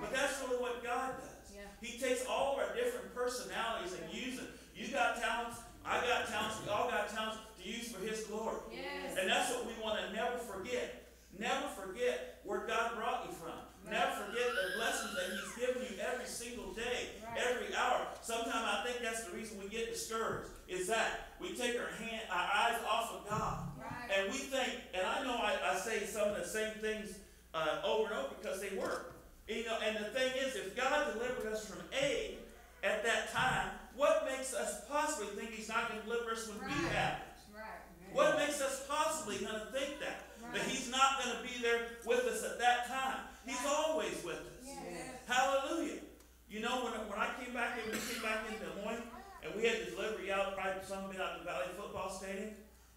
But that's really what God does. Yeah. He takes all of our different personalities and uses them. You got talents, I got talents, we all got talents to use for His glory. Yes. And that's what we want to never forget. Never forget where God brought you from. Right. Never forget the blessings that He's given you every single day, right. every hour. Sometimes I think that's the reason we get discouraged. Is that we take our hand, our eyes off of God, right. and we think. And I know I, I say some of the same things uh, over and over because they work. You know, and the thing is, if God delivered us from A at that time, what makes us possibly think He's not going to deliver us when right. we have it? Right. What makes us possibly going to think that? Right. That He's not going to be there with us at that time. He's always with us. Yes. Hallelujah. You know, when, when I came back in, we came back in Des Moines, and we had the delivery out, probably some of out the Valley Football Stadium.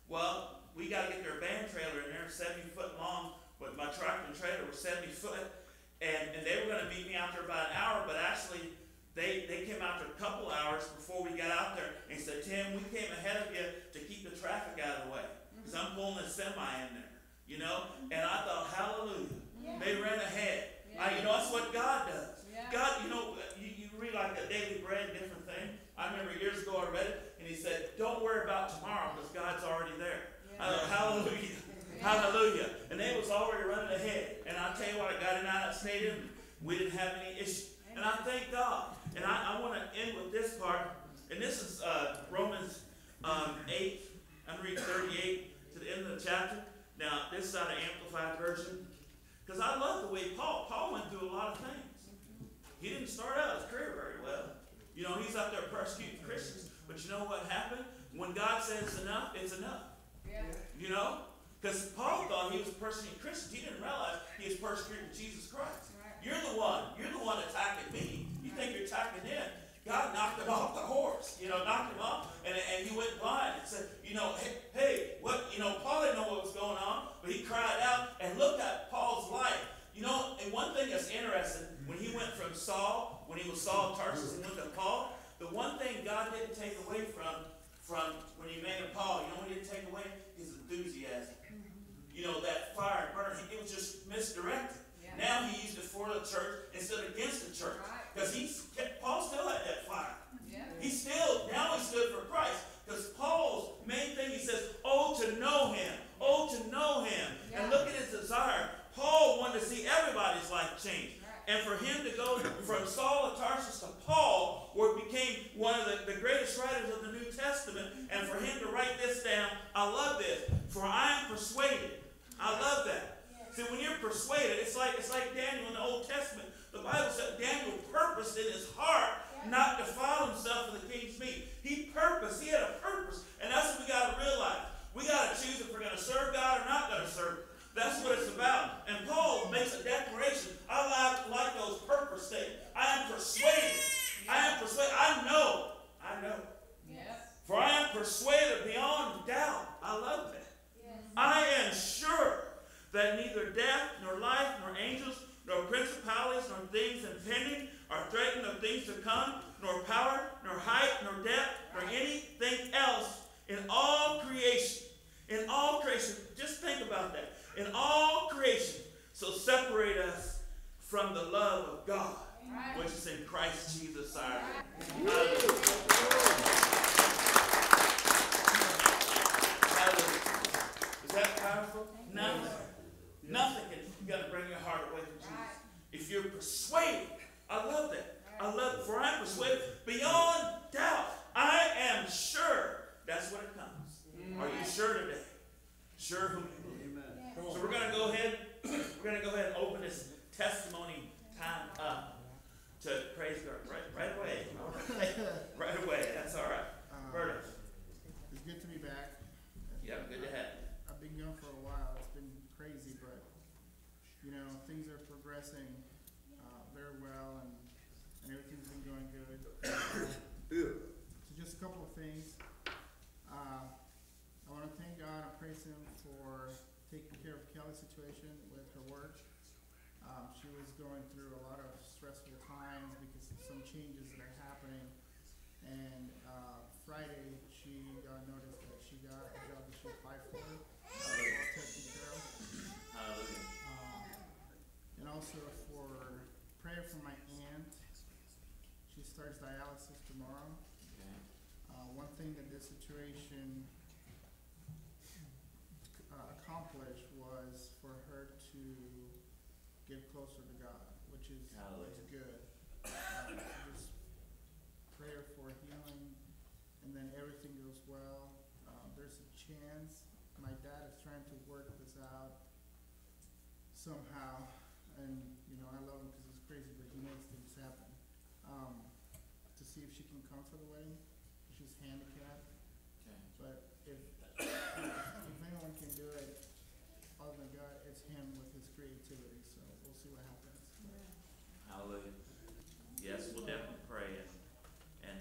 Well, we got to get their van trailer in there, 70 foot long, but my truck and trailer was 70 foot. And, and they were going to meet me out there by an hour, but actually they, they came out there a couple hours before we got out there and said, Tim, we came ahead of you to keep the traffic out of the way because I'm pulling a semi in there, you know? And I thought, hallelujah. Yeah. They ran ahead. Yeah. I, you know, that's what God does. Yeah. God, you know, you, you read like a daily bread, different thing. I remember years ago I read it, and he said, don't worry about tomorrow because God's already there. I thought, hallelujah hallelujah. And they was already running ahead. And I tell you what, I got in out of that stadium, we didn't have any issue. And I thank God. And I, I want to end with this part. And this is uh, Romans um, 8. I'm reading 38 to the end of the chapter. Now, this is out of Amplified Version. Because I love the way Paul, Paul went through a lot of things. He didn't start out his career very well. You know, he's out there persecuting Christians. But you know what happened? When God says enough, it's enough. Yeah. You know? Because Paul thought he was persecuting Christians. He didn't realize he was persecuting Jesus Christ. You're the one. You're the one attacking me. You think you're attacking him. God knocked him off the horse. You know, knocked him off. And, and he went blind and said, you know, hey, hey, what, you know, Paul didn't know what was going on, but he cried out and looked at Paul's life. You know, and one thing that's interesting, when he went from Saul, when he was Saul of Tarsus and went to Paul, the one thing God didn't take away from, from when he made him Paul, you know what he didn't take away? His enthusiasm. You know, that fire and burn, it was just misdirected. Yeah. Now he used it for the church instead of against the church. Right. Because he's Paul still had that fire. Yeah. He still now he stood for Christ. Because Paul's main thing he says, Oh to know him. Oh to know him. And look at his desire. Paul wanted to see everybody's life change. Right. And for him to go from Saul of Tarsus to Paul, where it became one of the, the greatest writers of the New Testament, and for him to write this down, I love this. For I am persuaded. I love that. See, when you're persuaded, it's like it's like Daniel in the Old Testament. The Bible said Daniel purposed in his heart not to defile himself for the king's meat. He purposed, he had a purpose. And that's what we gotta realize. We gotta choose if we're gonna serve God or not gonna serve. That's what it's about. And Paul makes a declaration. I like, like those purpose statements. I am persuaded. I am persuaded. I know. I know. Yes. For I am persuaded beyond doubt. I love that. I am sure that neither death, nor life, nor angels, nor principalities, nor things impending, or threatening of things to come, nor power, nor height, nor depth, nor anything else in all creation, in all creation, just think about that, in all creation, so separate us from the love of God, which is in Christ Jesus our Lord. Hallelujah. Hallelujah. Is that powerful? Nothing. Nothing can got to bring your heart away from Jesus. Right. If you're persuaded, I love that. I love it. For I'm persuaded beyond doubt. I am sure. That's what it comes. Are you sure today? Sure who you believe. So we're gonna go ahead. We're gonna go ahead and open this testimony time up to praise God right, right away. Right away. That's all right. Um, Berta, It's good to be back. yeah, good to have you. I've been gone for a while. It's been crazy, but you know things are progressing uh, very well, and, and everything's been going good. so just a couple of things. Uh, I want to thank God and praise Him for taking care of Kelly's situation with her work. Um, she was going through a lot of stressful times because of some changes that are happening. And uh, Friday, she got notice that she got a job that she applied for. Uh, all taken care of. Hallelujah. Um, and also for prayer for my aunt. She starts dialysis tomorrow. Okay. Uh, thing that this situation uh, accomplished was for her to get closer to God, which is, Hallelujah. is good. Uh, just prayer for healing, and then everything goes well. Um, there's a chance. My dad is trying to work this out somehow, and you know I love him because he's crazy, but he makes things happen. Um, to see if she can come for the wedding. She's handicapped, Okay. but if if anyone can do it, other than God, it's him with his creativity. So we'll see what happens. Hallelujah. Yes, we'll definitely pray and, and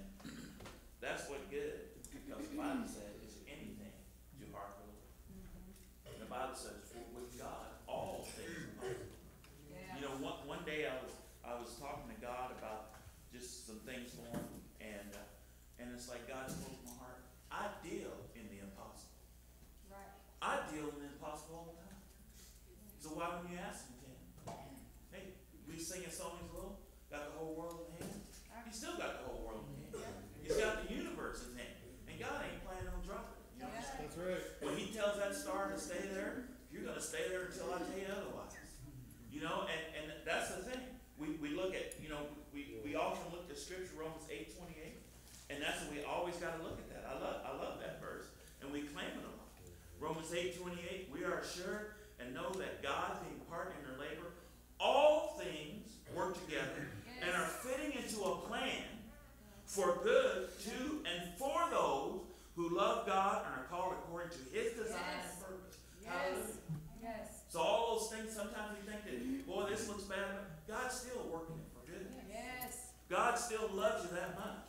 that's what good, because the Bible said, is anything too hard for the Lord? And the Bible says, for with God, all things are possible. Yeah. You know, one, one day I was, I was talking to God about just some things going, and, and it's like God spoke to my heart. I deal in the impossible. Right. I deal in the impossible all the time. So why wouldn't you ask me, Tim? sing a song, he's little, got the whole world in hand. He's still got the whole world in hand. He's got the universe in hand. And God ain't planning on dropping it. You know? Yeah. That's right. When he tells that star to stay there, you're gonna stay there until I tell you otherwise. You know, and, and that's the thing. We, we look at, you know, we, we often look at scripture, Romans eight twenty-eight, and that's what we always gotta look at that. I love, I love that verse, and we claim it a lot. Romans eight twenty-eight, we are assured and know that God being partner in our labor, all things work together and are fitting into a plan for good to and for those who love God and are called according to his design and purpose. Yes, Hallelujah. yes, So all those things, sometimes we think that, boy, this looks bad, God's still working it for good. yes, God still loves you that much.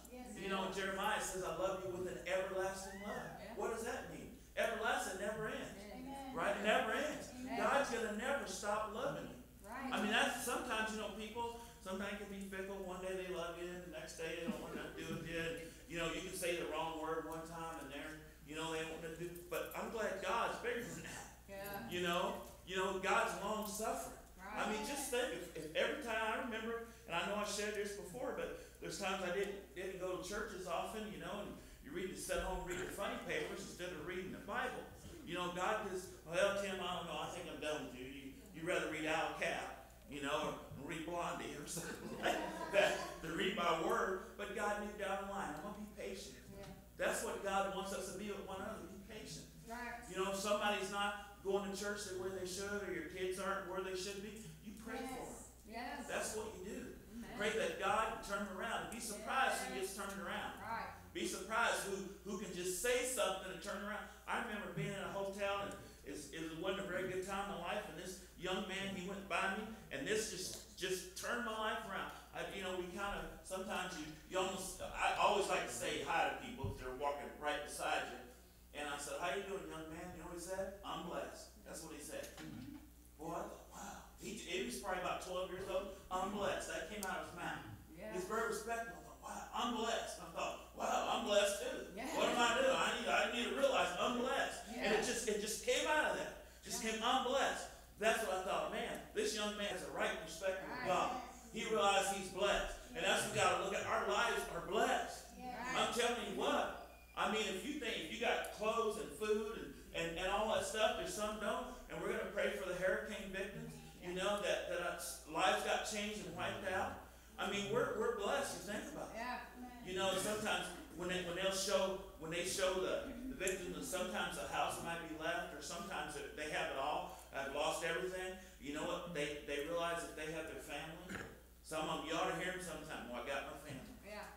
You know, Jeremiah says, I love you with an everlasting love. Yeah. What does that mean? Everlasting never ends, Amen. right? It never ends. Amen. God's gonna never stop loving you. Right. I mean, that's, sometimes, you know, people, sometimes can be fickle. One day they love you, and the next day they don't want to do with you. You know, you can say the wrong word one time, and they're, you know, they don't want to do, but I'm glad God's bigger than that. Yeah, You know, you know, God's long suffering. Right. I mean, just think if, if every time I remember, and I know I shared this before, but there's times I didn't didn't go to church as often, you know, and you read the sit home reading funny papers instead of reading the Bible. You know, God just well, Tim, I don't know, I think I'm done with you. You you rather read Al Capp, you know, or read Blondie or something like that to read my word. But God knew down the line, I'm gonna be patient. Yeah, That's what God wants us to be with one another. Be patient. right. You know, if somebody's not going to church the way they should, or your kids aren't where they should be, you pray for them. Yes. That's what you do. Pray that God can turn around. Be surprised who gets turned around. Right, Be surprised who, who can just say something and turn around. I remember being in a hotel and it's, it wasn't a very good time in life, and this young man, he went by me, and this just, just turned my life around. I, you know, we kind of, sometimes you, you almost, I always like to say hi to people if they're walking right beside you. And I said, how you doing, young man? You know what he said? I'm blessed. That's what he said. Mm-hmm. Boy, I thought, wow. He, he was probably about twelve years old. I'm blessed. That came out of his mouth. yeah. He's very respectful. I thought, wow, I'm blessed. I thought, wow, I'm blessed too. Yeah. What am I doing? I need, I need to realize I'm blessed. And it just, it just came out of that. Just came, I'm blessed. That's what I thought, man, this young man has a right perspective of Right. God. He realized he's blessed. And that's what we gotta look at. Our lives are blessed. I'm telling you what. I mean, if you think, if you got clothes and food and, and, and all that stuff, there's some don't. And we're gonna pray for the hurricane victims, you know, that, that uh, lives got changed and wiped out. I mean, we're, we're blessed, you think about it. Yeah, You know, sometimes when they, when they'll show, when they show the, the victims, and sometimes the house might be left, or sometimes they- have it all, I've lost everything. You know what, they, they realize that they have their family. Some of them, you ought to hear them sometime, well, I got my family. yeah,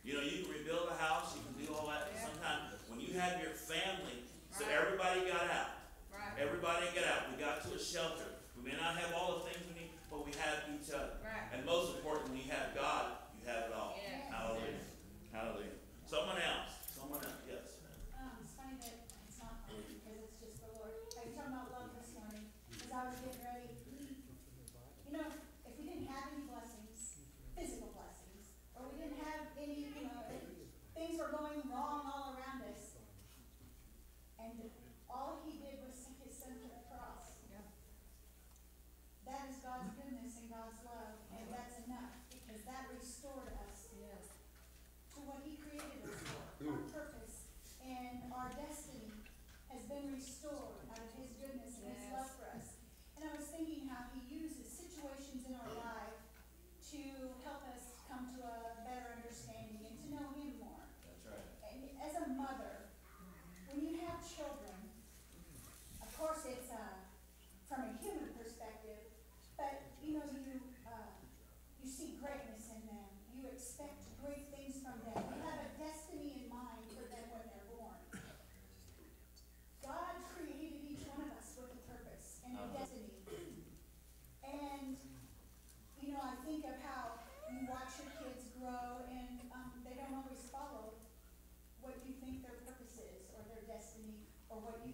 You know, you can rebuild a house, you can do all that, Yeah. sometimes when you have your family, so Right. everybody got out. right, Everybody got out. We got to a shelter. We may not have all the things we need, but we have each other. right. And most important, when you have God, you have it all. Yeah. Hallelujah. Hallelujah. Someone else. Someone else. Yes. Um, it's funny that it's not me, because it's just the Lord. I was talking about love this morning, as I was getting ready. You know, if we didn't have any blessings, physical blessings, or we didn't have any, you know, if things were going wrong all around us, and all he did was send his son to the cross. Yeah. That is God's goodness and God's love, and that's enough, because that restored us Yes, to what he created us for, our purpose, and our destiny has been restored out of his goodness and his Yes. love for us. And I was thinking how he uses situations in our life to help us come to a better understanding and to know him more. That's right. And as a mother, when you have children, of course, it's, uh, from a human perspective, but, you know, you, uh, you see greatness in them. You expect great things from them. You have a destiny in mind for them when they're born. God created each one of us with a purpose and a destiny. And, you know, I think of how you watch your kids grow and, um, they don't always follow what you think their purpose is, or their destiny, or what you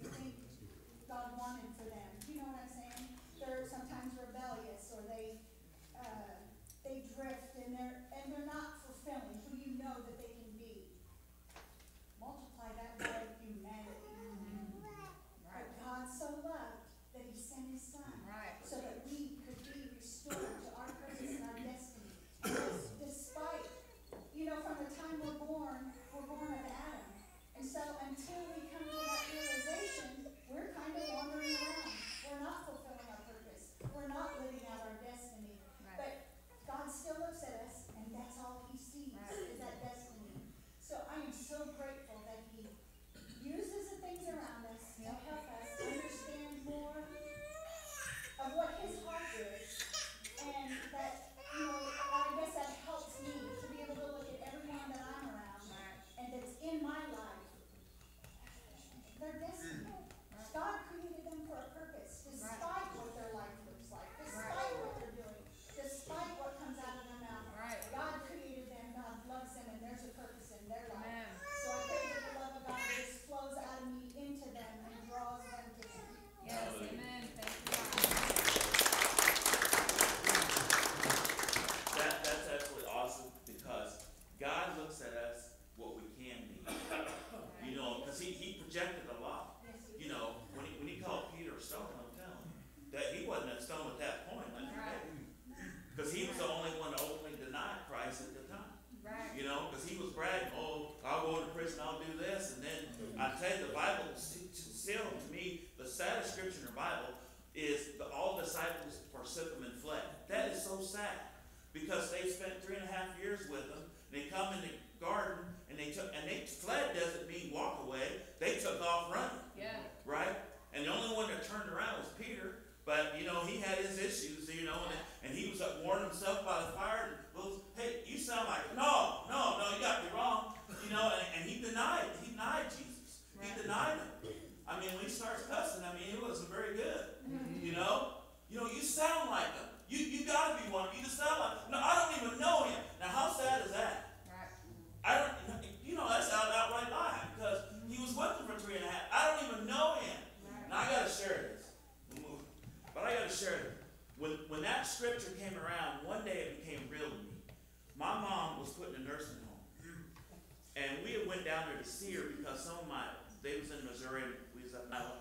to see her because some of my they was in Missouri and we was up in Iowa.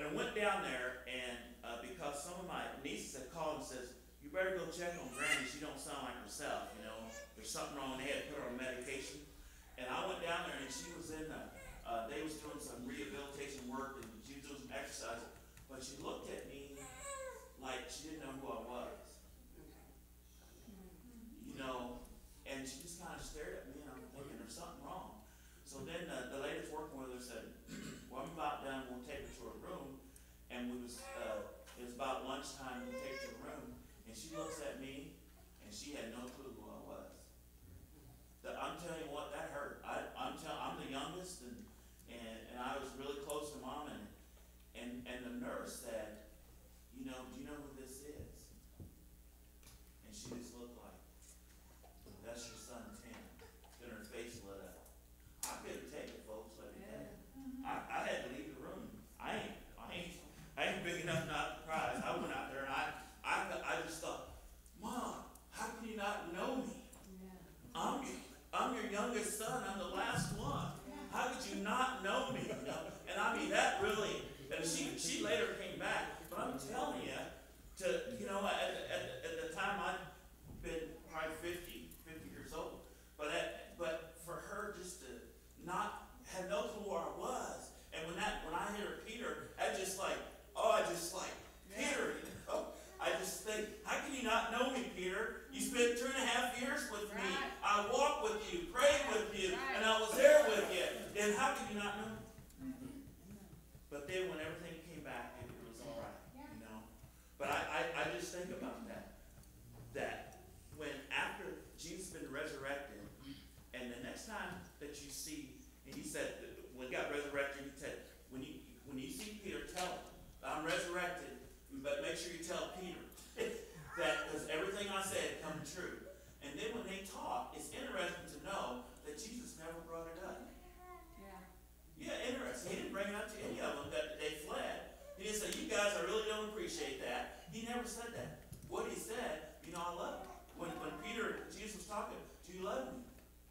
And I went down there and uh, because some of my nieces had called and says, You better go check on Granny, she don't sound like herself, you know. There's something wrong, they had to put her on medication. And I went down there and she was in uh, uh, they was doing some rehabilitation work and she was doing some exercise. But she looked at me like she didn't know who I was. You know, and she just kind of stared at me and I'm thinking there's something wrong. So then uh, the said, well, I'm about done, we'll take her to her room. And we was, uh, it was about lunchtime, we take her to her room, and she looks at me, and she had no clue who I was. That, I'm telling you what, that hurt. I, I'm tell, I'm the youngest, and, and, and I was really close to mom, and, and, and the nurse said, you know, do you know who this is? And she just looked like, that's your son Tim. Then her face lit up. I couldn't take it, folks, let me tell you. I, I had to leave the room. I ain't, I ain't, I ain't big enough not to cry. I went out there and I, I, I just thought, Mom, how can you not know me? Yeah. I'm, I'm your youngest son. I'm the last one. How could you not know me? You know? And I mean, that really, and she, she later came back, but I'm telling you, to, you know, at, the time I'd been probably 50, 50 years old, but at, but for her just to not have no clue where I was, and when that, when I hear Peter, I just like, oh, I just like, Peter, you know, I just think, how can you not know me, Peter? You spent two and a half years with me. Right. I walked with you, prayed with you, Right. and I was there with you. Then how can you not know me? But then when everything came back, it, it was all right, you know. But I, I, I just think about that. That when after Jesus been resurrected, and the next time that you see, and he said, when he got resurrected, he said, when you when you see Peter, tell him I'm resurrected, but make sure you tell Peter that because everything I said come true. And then when they talk, it's interesting to know that Jesus never brought it up. Yeah. He didn't bring it up to any of them that they fled. He didn't say, "You guys, I really don't appreciate that." He never said that. What he said, you know, I love you. When when Peter, Jesus was talking, do you love me?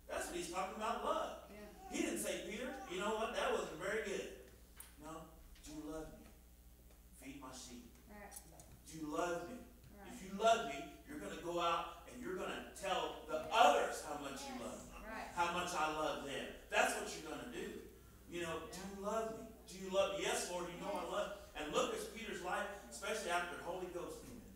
That's what he's talking about, love. Yeah. He didn't say, Peter, you know what? That wasn't very good. No, do you love me? Feed my sheep. Right. Do you love me? Right. If you love me, you're going to go out and you're going to tell the others how much you love me Right. how much I love them. That's what you're gonna do. You know, do you love me? Do you love me? Yes, Lord, you know I love. And look at Peter's life, especially after the Holy Ghost came in.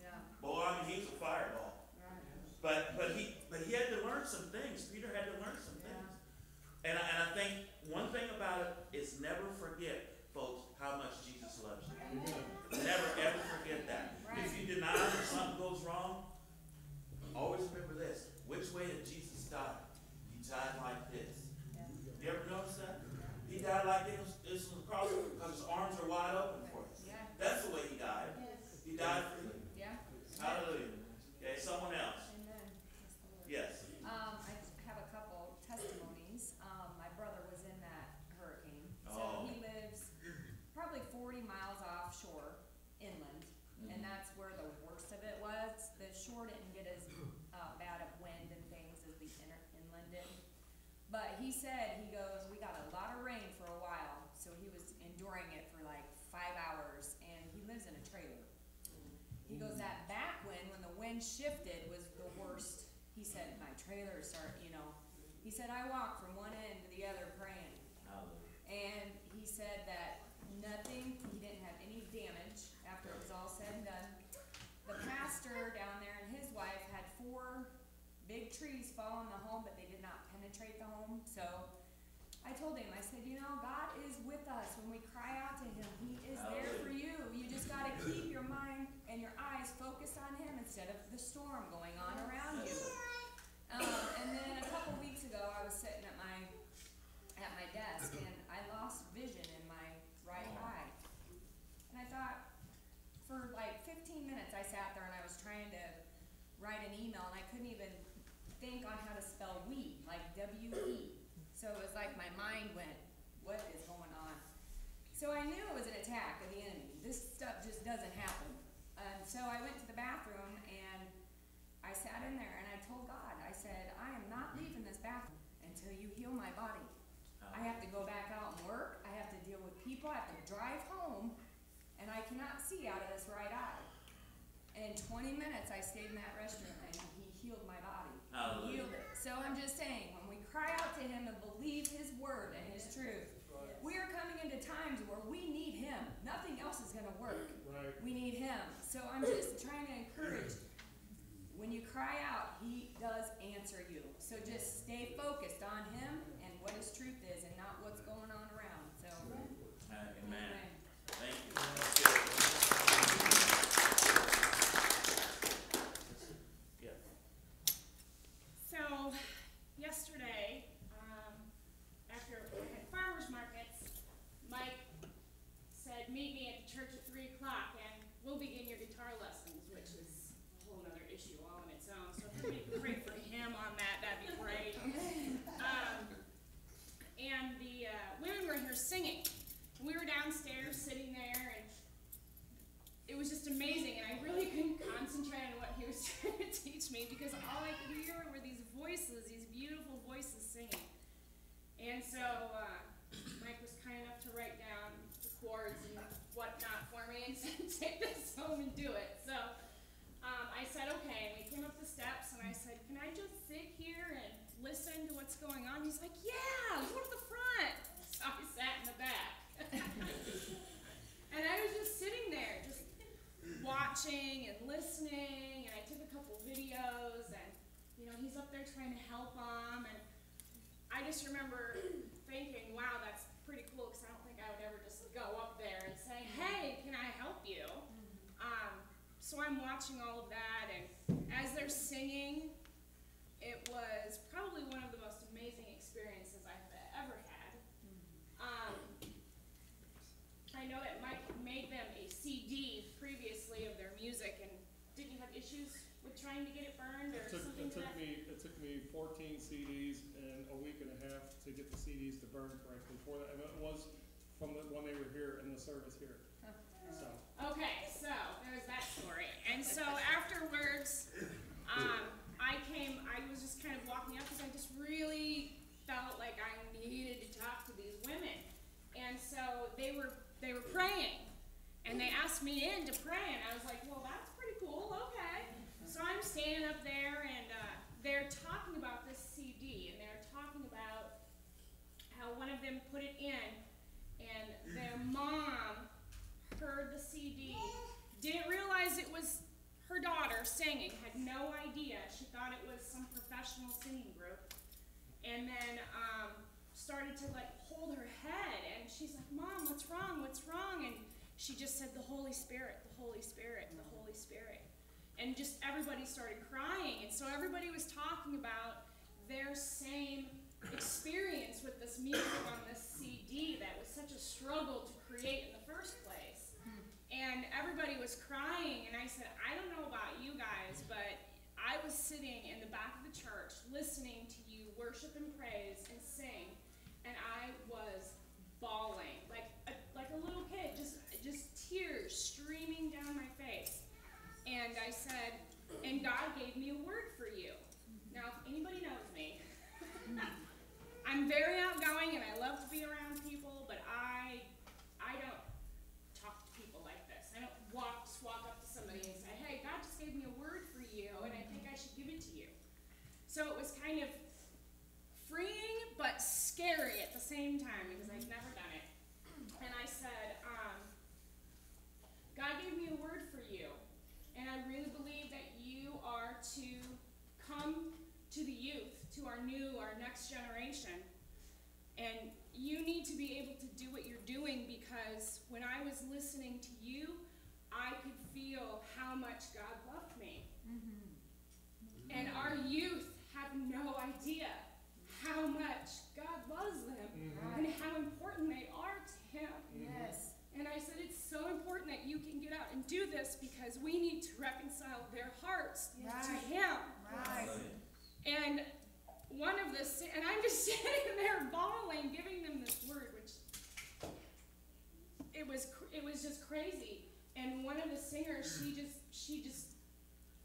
Yeah. Boy, I mean, he was a fireball. Right. But but he but he had to learn some things. Peter had to learn some things. And I, and I think one thing about it is never forget, folks, how much Jesus loves you. Never ever forget that. If you deny or something goes wrong, always remember this. Which way did Jesus die? He died like this. Yeah. You ever notice that? He died like this, this was across because his arms are wide open for us. Yeah. That's the way he died. Yes. He died for you. Yeah. Hallelujah. Okay, someone else. Amen. Praise the Lord. Yes. Um, I have a couple testimonies. Um, my brother was in that hurricane. Oh. So he lives probably forty miles offshore, inland, and that's where the worst of it was. The shore didn't get as, uh, bad of wind and things as the inner, inland did. But he said, he goes, we got a lot of rain for a while, so he was enduring it for like five hours, and he lives in a trailer. He goes, that back wind, when the wind shifted, was the worst. He said, my trailer start, you know, he said, I walked from one end to the other praying. And he said that nothing, he didn't have any damage after it was all said and done. The pastor down there and his wife had four big trees fall on the home, but they did not penetrate the home, so I told him, I said, you know, God is with us when we cry out to him. He is there for you. You just gotta keep your mind and your eyes focused on him instead of the storm going on around you. Um, and then a couple weeks ago, I was sitting at my, at my desk and I lost vision in my right eye. And I thought, for like fifteen minutes, I sat there and I was trying to write an email and I couldn't even think on how to spell we, like W-E. So it was like my mind went, what is going on? So I knew it was an attack of the enemy. This stuff just doesn't happen. And so I went to the bathroom and I sat in there and I told God, I said, I am not leaving this bathroom until you heal my body. I have to go back out and work, I have to deal with people, I have to drive home, and I cannot see out of this right eye. And in twenty minutes, I stayed in that restroom and he healed my body. He Hallelujah. So I'm just saying, when we cry out to him and believe his word and his truth, we are coming into times where we need him. Nothing else is gonna work. Right. We need him. So I'm just trying to encourage, when you cry out, he does answer you. So just stay focused on him and what his truth is and not what's going on around, so. Uh, Amen. anyway. Thank you. That's good. Yeah. So, yesterday, um, after we had farmers markets, Mike said, meet me at the church at three o'clock and we'll begin your guitar lessons, which is a whole nother issue all on its own, so if we could pray for him on that, that'd be great. Um, and the, uh, women were here singing. We were downstairs sitting there and it was just amazing, and I really couldn't concentrate on what he was trying to teach me because all I could hear were these voices, these beautiful voices singing. And so uh, Mike was kind enough to write down the chords and whatnot for me and "Take this home and do it." So um, I said, "Okay." And we came up the steps, and I said, "Can I just sit here and listen to what's going on?" He's like, "Yeah, go to the front." So I sat in the back. And I was just sitting there, just watching and listening, and I took a couple videos, and you know, he's up there trying to help them, and I just remember thinking, wow, that's pretty cool, because I don't think I would ever just go up there and say, hey, can I help you? Um, so I'm watching all of that, and as they're singing, it was probably one of the most amazing experiences I've ever had. Um, I know that Mike made them a CD previously of their music, and didn't you have issues with trying to get it burned or It took, something it to took that? me, it took me fourteen CDs and a week and a half to get the CDs to burn correctly for that, and it was from the, when they were here in the service here, so. Okay, so there's that story. And so afterwards, um, I came, I was just kind of walking up because I just really felt like I needed to talk to these women. And so they were, they were praying. And they asked me in to pray, and I was like, well, that's pretty cool, okay. So I'm standing up there, and uh, they're talking about this CD, and they're talking about how one of them put it in, and their mom heard the CD, didn't realize it was her daughter singing, had no idea. She thought it was some professional singing group. And then um, started to like hold her head, and she's like, Mom, what's wrong? What's wrong? And she just said, The Holy Spirit, the Holy Spirit, the Holy Spirit. And just everybody started crying. And so everybody was talking about their same experience with this music on this CD that was such a struggle to create in the first place. And everybody was crying, and I said, I don't know about you guys, but I was sitting in the back of the church listening to you worship and praise and sing, and I was bawling like a, like a little kid, just just tears streaming down my face. And I said, and God gave me a word for you. Now, if anybody knows me, I'm very outgoing and I love to be around people, but I I don't talk to people like this. I don't walk walk up to somebody and say, Hey, God just gave me a word for you and I think I should give it to you. So it was kind of freeing but scary at the same time because I'd never done it. And I said, um, God gave me a word for you, and I really believe that you are to come to the youth, to our new, our next generation. And you need to be able to do what you're doing because when I was listening to you, I could feel how much God loved me. Mm-hmm. And our youth have no idea how much God loves them mm-hmm. and how important they are to Him. Yes. And I said, it's so important that you can get out and do this because we need to reconcile their hearts to Him. Right. And one of the, and I'm just sitting there bawling, giving them this word, which it was, it was just crazy. And one of the singers, she just, she just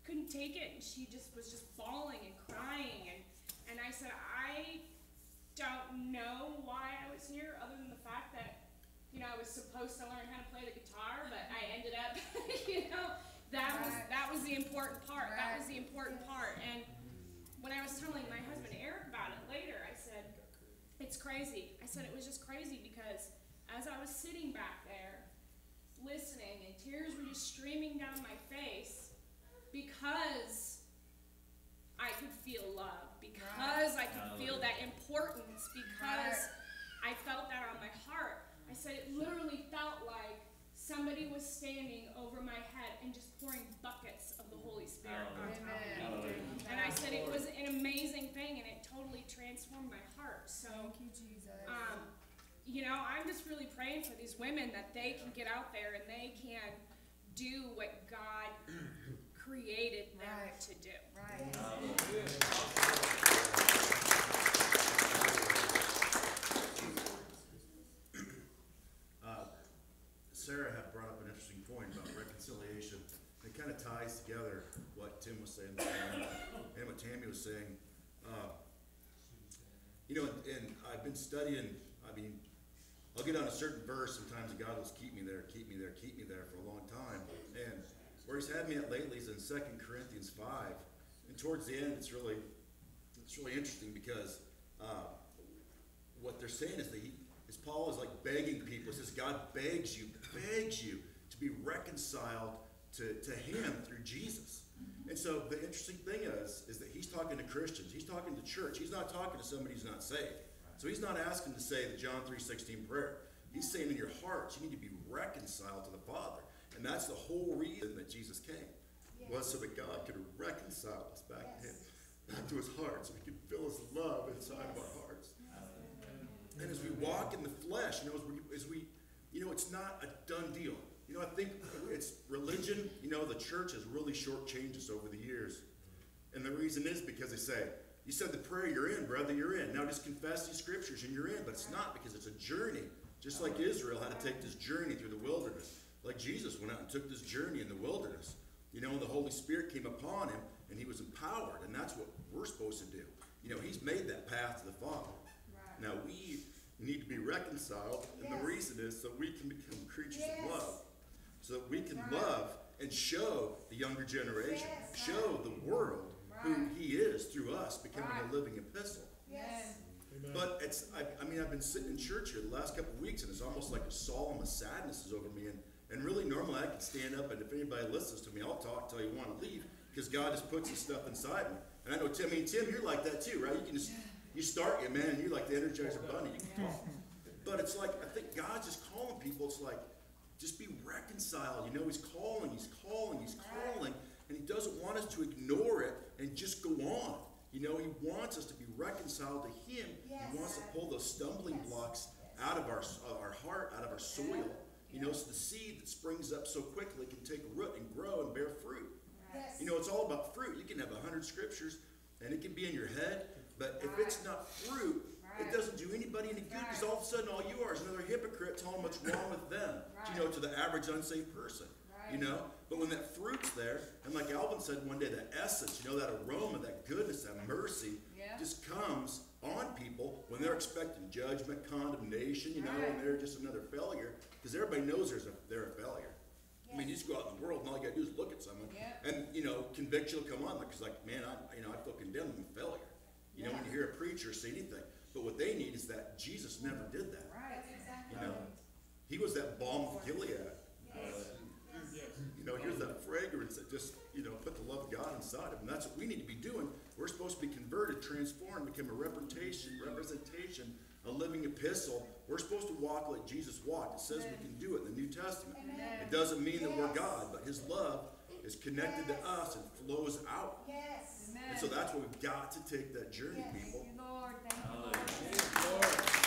couldn't take it, and she just was just bawling and crying. And, and I said, I don't know why I was here, other than the fact that, you know, I was supposed to learn how to play the guitar, but I ended up, you know, that was, that was the important part. That was the important part. And when I was telling my husband Eric about it later, I said, it's crazy. I said it was just crazy because as I was sitting back there listening and tears were just streaming down my face because I could feel love, because I could feel that importance, because I felt that on my heart. It literally felt like somebody was standing over my head and just pouring buckets of the Holy Spirit on top of me. And I said it was an amazing thing and it totally transformed my heart. So, Thank you, Jesus. um, you know, I'm just really praying for these women that they can get out there and they can do what God created them Right. to do. Right. Uh, Sarah had brought up an interesting point about reconciliation. It kind of ties together what Tim was saying this morning was saying. Uh, You know, and, and I've been studying, I mean, I'll get on a certain verse sometimes God will keep me there, keep me there, keep me there for a long time. And where he's had me at lately is in Second Corinthians five. And towards the end, it's really, it's really interesting because, uh, what they're saying is that he, is Paul is like begging people. He says God begs you, begs you to be reconciled to, to him through Jesus. And so the interesting thing is, is that he's talking to Christians. He's talking to church. He's not talking to somebody who's not saved. So he's not asking to say the John 3.16 prayer. He's saying in your hearts, you need to be reconciled to the Father. And that's the whole reason that Jesus came, was so that God could reconcile us back to him, back to his heart, so he could fill his love inside of our hearts. And as we walk in the flesh, you know, as we, as we, you know, it's not a done deal. You know, I think it's religion, you know, the church has really shortchanged us over the years. And the reason is because they say, you said the prayer you're in, brother, you're in. Now just confess these scriptures and you're in. But it's not because it's a journey. Just like Israel had to take this journey through the wilderness. Like Jesus went out and took this journey in the wilderness. You know, and the Holy Spirit came upon him and he was empowered. And that's what we're supposed to do. You know, he's made that path to the Father. Now we need to be reconciled, and the reason is so we can become creatures Yes. of love, so that we can Right. love and show the younger generation, Yes. show the world who He is through us, becoming Right. a living epistle. Yes. But it's, I, I mean, I've been sitting in church here the last couple of weeks, and it's almost like a solemn a sadness is over me. And, and really, normally I can stand up, and if anybody listens to me, I'll talk till you want to leave, because God just puts His stuff inside me. And I know, Tim, I mean, Tim, you're like that too, right? You can just, you start, you man, and you're like the Energizer Bunny. You can talk. But it's like, I think God's just calling people. It's like, just be reconciled. You know, He's calling, He's calling, He's calling. And He doesn't want us to ignore it and just go on. You know, He wants us to be reconciled to Him. Yes. He wants to pull those stumbling Yes. blocks out of our, uh, our heart, out of our soil. You know, so the seed that springs up so quickly can take root and grow and bear fruit. You know, it's all about fruit. You can have a hundred scriptures and it can be in your head, but if it's not fruit, it doesn't do anybody any good because Right. all of a sudden all you are is another hypocrite telling what's wrong with them, you know, to the average unsaved person. You know, but when that fruit's there, and like Alvin said one day, that essence, you know, that aroma, that goodness, that mercy, Yeah. just comes on people when they're expecting judgment, condemnation, you know, and they're just another failure, because everybody knows there's a, they're a failure. I mean, you just go out in the world and all you gotta do is look at someone, Yep. and you know, conviction will come on, because like, man, I, you know, I feel condemned, I'm failure. You know, when you hear a preacher say anything, but what they need is that Jesus never did that. Right, exactly. You know, he was that balm of Gilead. Yes. Yes. You know, here's that fragrance that just, you know, put the love of God inside of him. That's what we need to be doing. We're supposed to be converted, transformed, become a representation, representation, a living epistle. We're supposed to walk like Jesus walked. It says Amen. we can do it in the New Testament. Amen. It doesn't mean yes. that we're God, but his love is connected yes. to us and flows out. Yes. Amen. And so that's what we've got to take that journey, yes. people. Lord, Lord.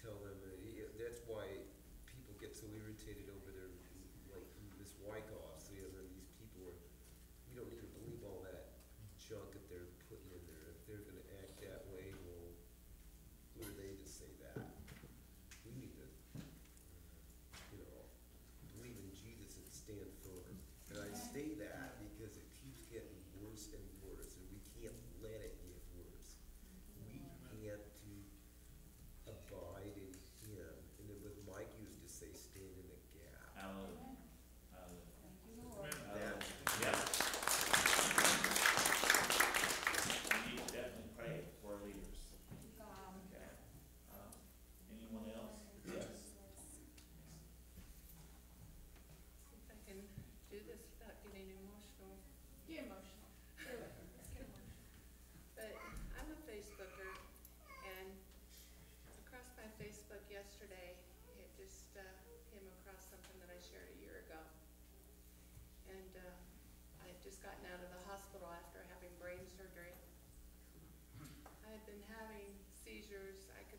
tell them, uh, that's why people get so irritated over their, like, Ms. Wyko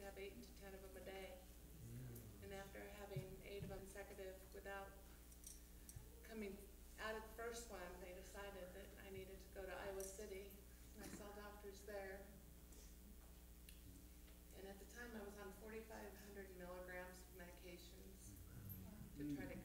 could have eight to ten of them a day. And after having eight of them consecutive without coming out of the first one, they decided that I needed to go to Iowa City. And I saw doctors there. And at the time, I was on 4,500 milligrams of medications to try to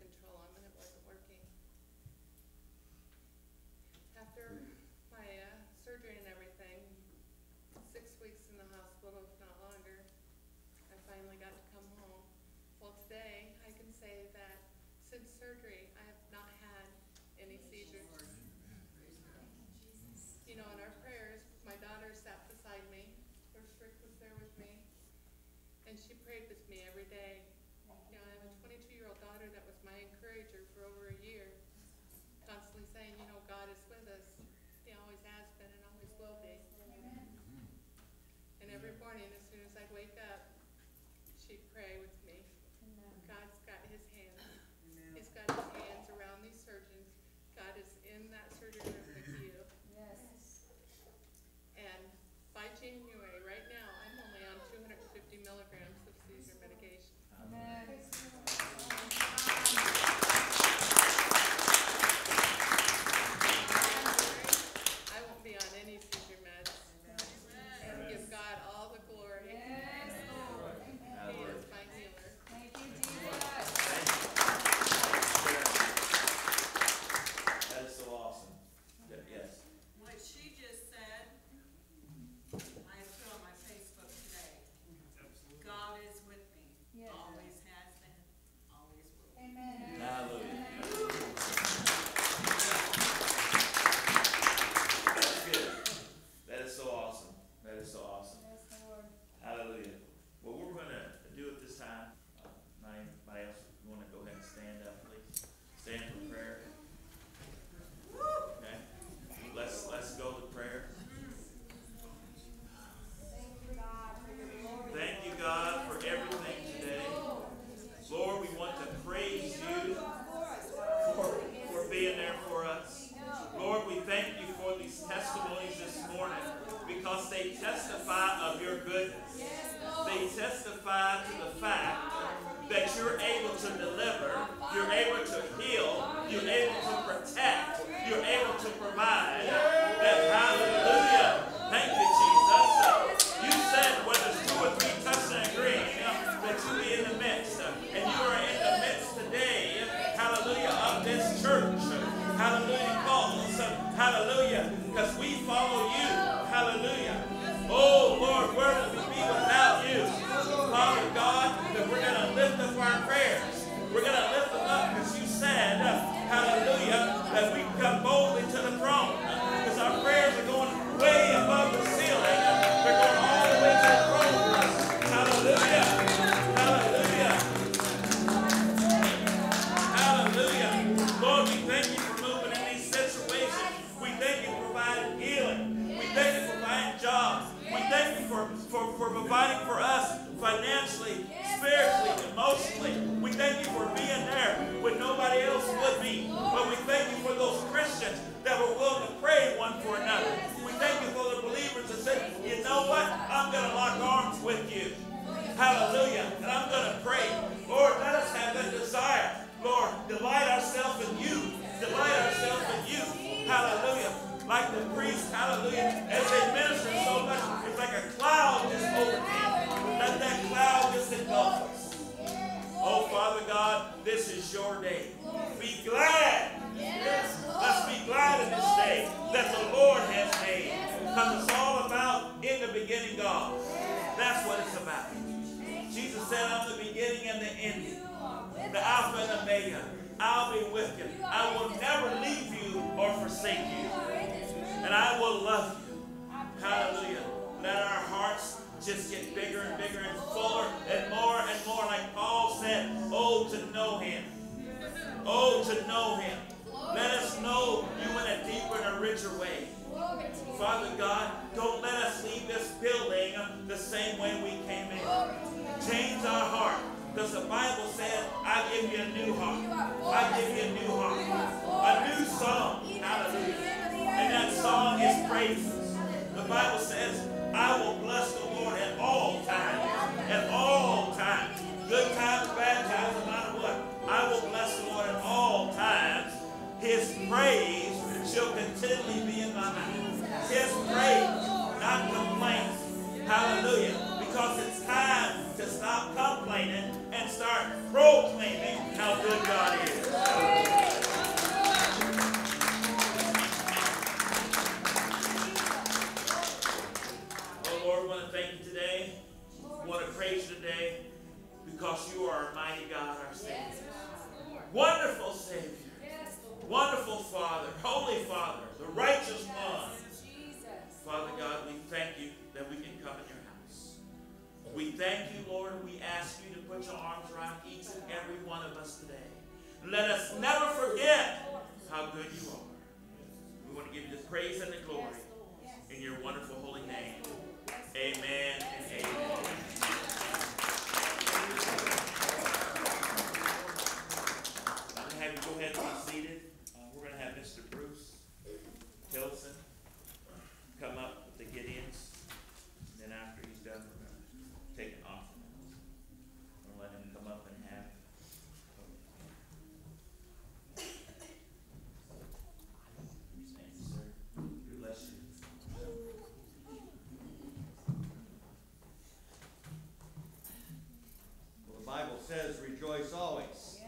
rejoice always.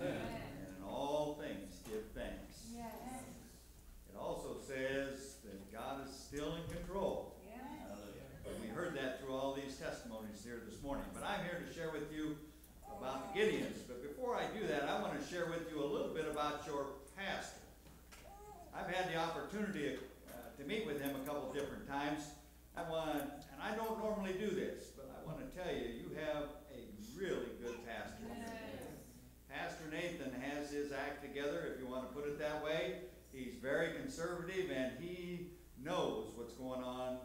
And in all things give thanks. It also says that God is still in control. And we heard that through all these testimonies here this morning. But I'm here to share with you about the Gideons. But before I do that, I want to share with you a little bit about your pastor. I've had the opportunity uh, to meet with him a couple different times. I want, and I don't normally do this, but I want to tell you, you have a really good pastor. Pastor Nathan has his act together, if you want to put it that way. He's very conservative and he knows what's going on,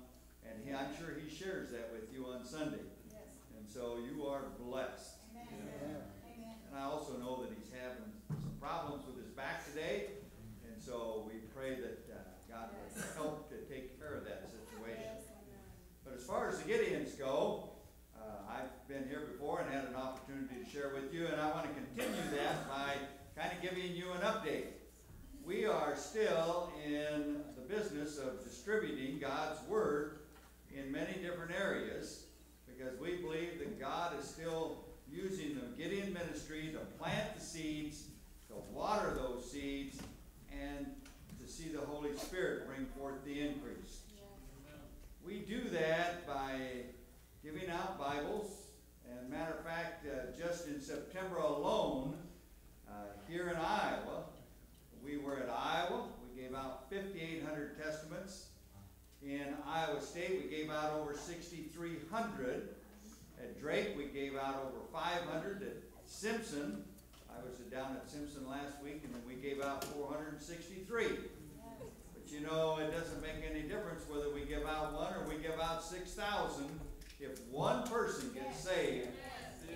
and he, I'm sure he shares that with you on Sunday. And so you are blessed. And I also know that he's having some problems with his back today, and so we pray that uh, God will help to take care of that situation. But as far as the Gideons go, uh, I've been here before and had an opportunity to share with you, and I want to continue that by kind of giving you an update. We are still in the business of distributing God's Word in many different areas because we believe that God is still using the Gideon ministry to plant the seeds, to water those seeds, and to see the Holy Spirit bring forth the increase. We do that by giving out Bibles. And matter of fact, uh, just in September alone, uh, here in Iowa, we were at Iowa. We gave out 5,800 testaments. In Iowa State, we gave out over 6,300. At Drake, we gave out over 500. At Simpson, I was down at Simpson last week, and then we gave out 463. But you know, it doesn't make any difference whether we give out one or we give out 6,000. If one person gets saved,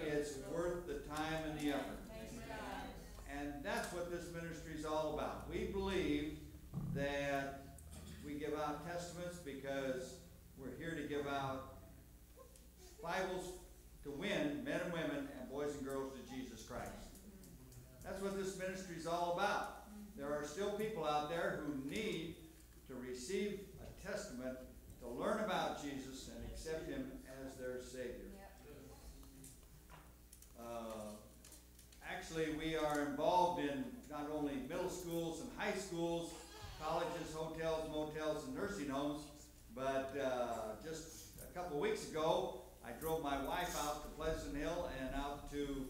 it's worth the time and the effort. And that's what this ministry is all about. We believe that we give out testaments because we're here to give out Bibles to win men and women and boys and girls to Jesus Christ. That's what this ministry is all about. There are still people out there who need to receive a testament, to learn about Jesus and accept Him as their Savior. Uh, actually, we are involved in not only middle schools and high schools, colleges, hotels, motels, and nursing homes, but uh, just a couple weeks ago, I drove my wife out to Pleasant Hill and out to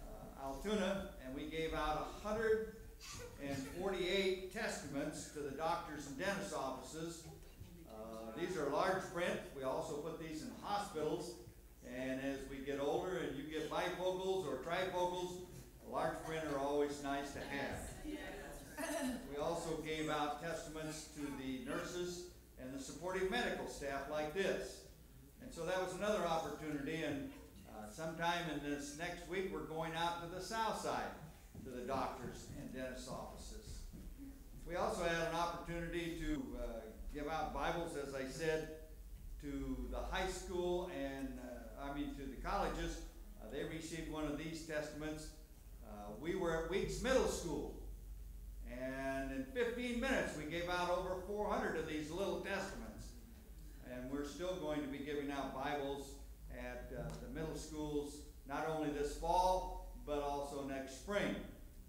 uh, Altoona, and we gave out 148 testaments to the doctors and dentist offices. Uh, these are large print. We also put these in hospitals. And as we get older and you get bifocals or trifocals, large print are always nice to have. We also gave out testaments to the nurses and the supporting medical staff like this. And so that was another opportunity, and uh, sometime in this next week, we're going out to the south side to the doctors and dentist offices. We also had an opportunity to uh, give out Bibles, as I said, to the high school and, uh, I mean, to the colleges. Uh, they received one of these testaments. Uh, we were at Weeks Middle School. And in fifteen minutes, we gave out over four hundred of these little testaments. And we're still going to be giving out Bibles at uh, the middle schools, not only this fall, but also next spring.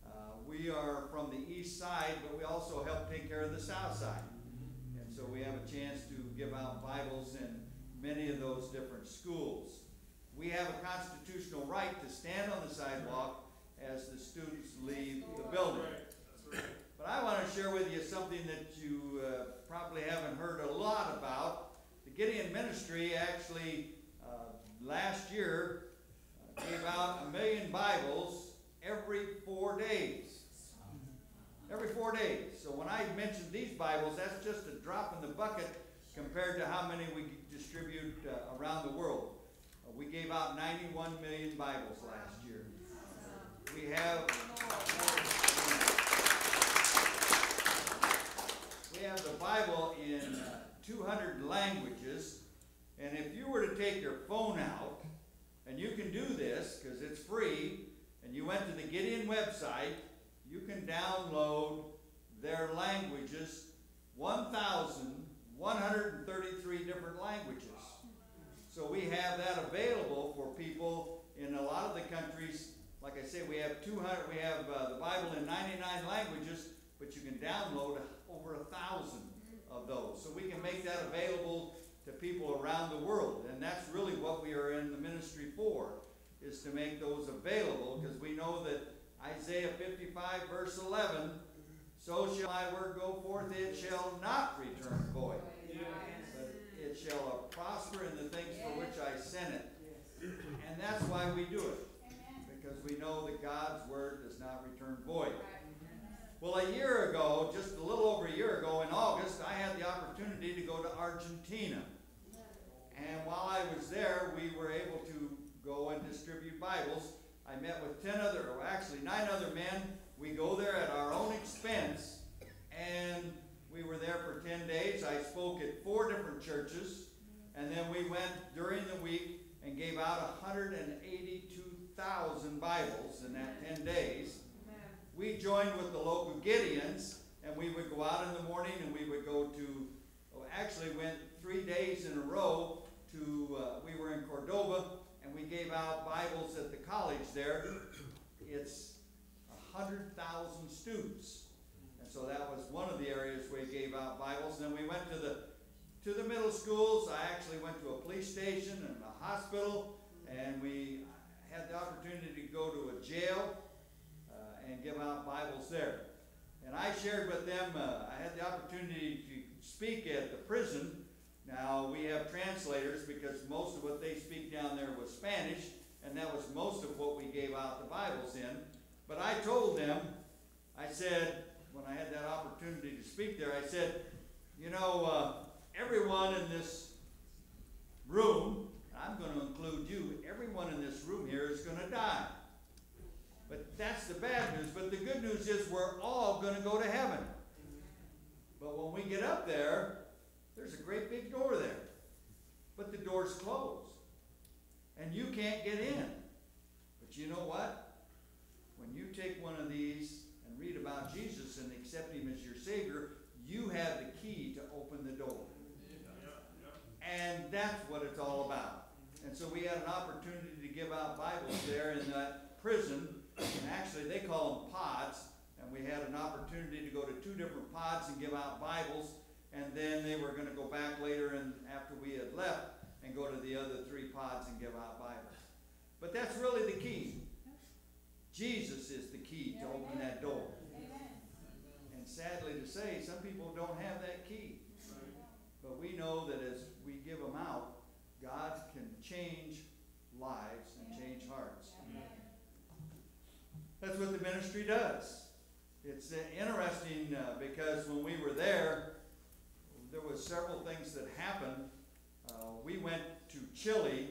Uh, we are from the east side, but we also help take care of the south side. And so we have a chance to give out Bibles in many of those different schools. We have a constitutional right to stand on the sidewalk as the students leave the building. But I want to share with you something that you uh, probably haven't heard a lot about. The Gideon Ministry actually, uh, last year, uh, gave out a million Bibles every four days. Every four days. So when I mentioned these Bibles, that's just a drop in the bucket compared to how many we distribute uh, around the world. Uh, we gave out 91 million Bibles last year. We have. We have the Bible in uh, 200 languages, and if you were to take your phone out, and you can do this because it's free, and you went to the Gideon website, you can download their languages, 1,133 different languages. So we have that available for people in a lot of the countries. Like I say, we have 200, we have uh, the Bible in 99 languages, but you can download over a thousand of those. So we can make that available to people around the world. And that's really what we are in the ministry for, is to make those available, because we know that Isaiah 55 verse 11, so shall my word go forth, it shall not return void. But it shall prosper in the things for which I sent it. And that's why we do it. Because we know that God's word does not return void. Well, a year ago, just a little over a year ago in August, I had the opportunity to go to Argentina. And while I was there, we were able to go and distribute Bibles. I met with 10 other, or actually nine other men. We go there at our own expense. And we were there for 10 days. I spoke at four different churches. And then we went during the week and gave out 182,000 Bibles in that 10 days we joined with the local Gideons, and we would go out in the morning and we would go to, oh, actually went three days in a row to, uh, we were in Cordoba, and we gave out Bibles at the college there. It's a hundred thousand students. And so that was one of the areas we gave out Bibles. And then we went to the, to the middle schools. I actually went to a police station and a hospital, and we had the opportunity to go to a jail and give out Bibles there. And I shared with them, uh, I had the opportunity to speak at the prison. Now, we have translators because most of what they speak down there was Spanish, and that was most of what we gave out the Bibles in. But I told them, I said, when I had that opportunity to speak there, I said, you know, uh, everyone in this room, I'm going to include you, everyone in this room here is going to die. But that's the bad news. But the good news is we're all going to go to heaven. But when we get up there, there's a great big door there. But the door's closed. And you can't get in. But you know what? When you take one of these and read about Jesus and accept him as your Savior, you have the key to open the door. And that's what it's all about. And so we had an opportunity to give out Bibles there in that prison and actually, they call them pods. And we had an opportunity to go to two different pods and give out Bibles. And then they were going to go back later and after we had left and go to the other three pods and give out Bibles. But that's really the key. Jesus is the key to open that door. And sadly to say, some people don't have that key. But we know that as we give them out, God can change lives and change hearts. That's what the ministry does. It's uh, interesting uh, because when we were there, there was several things that happened. Uh, we went to Chile,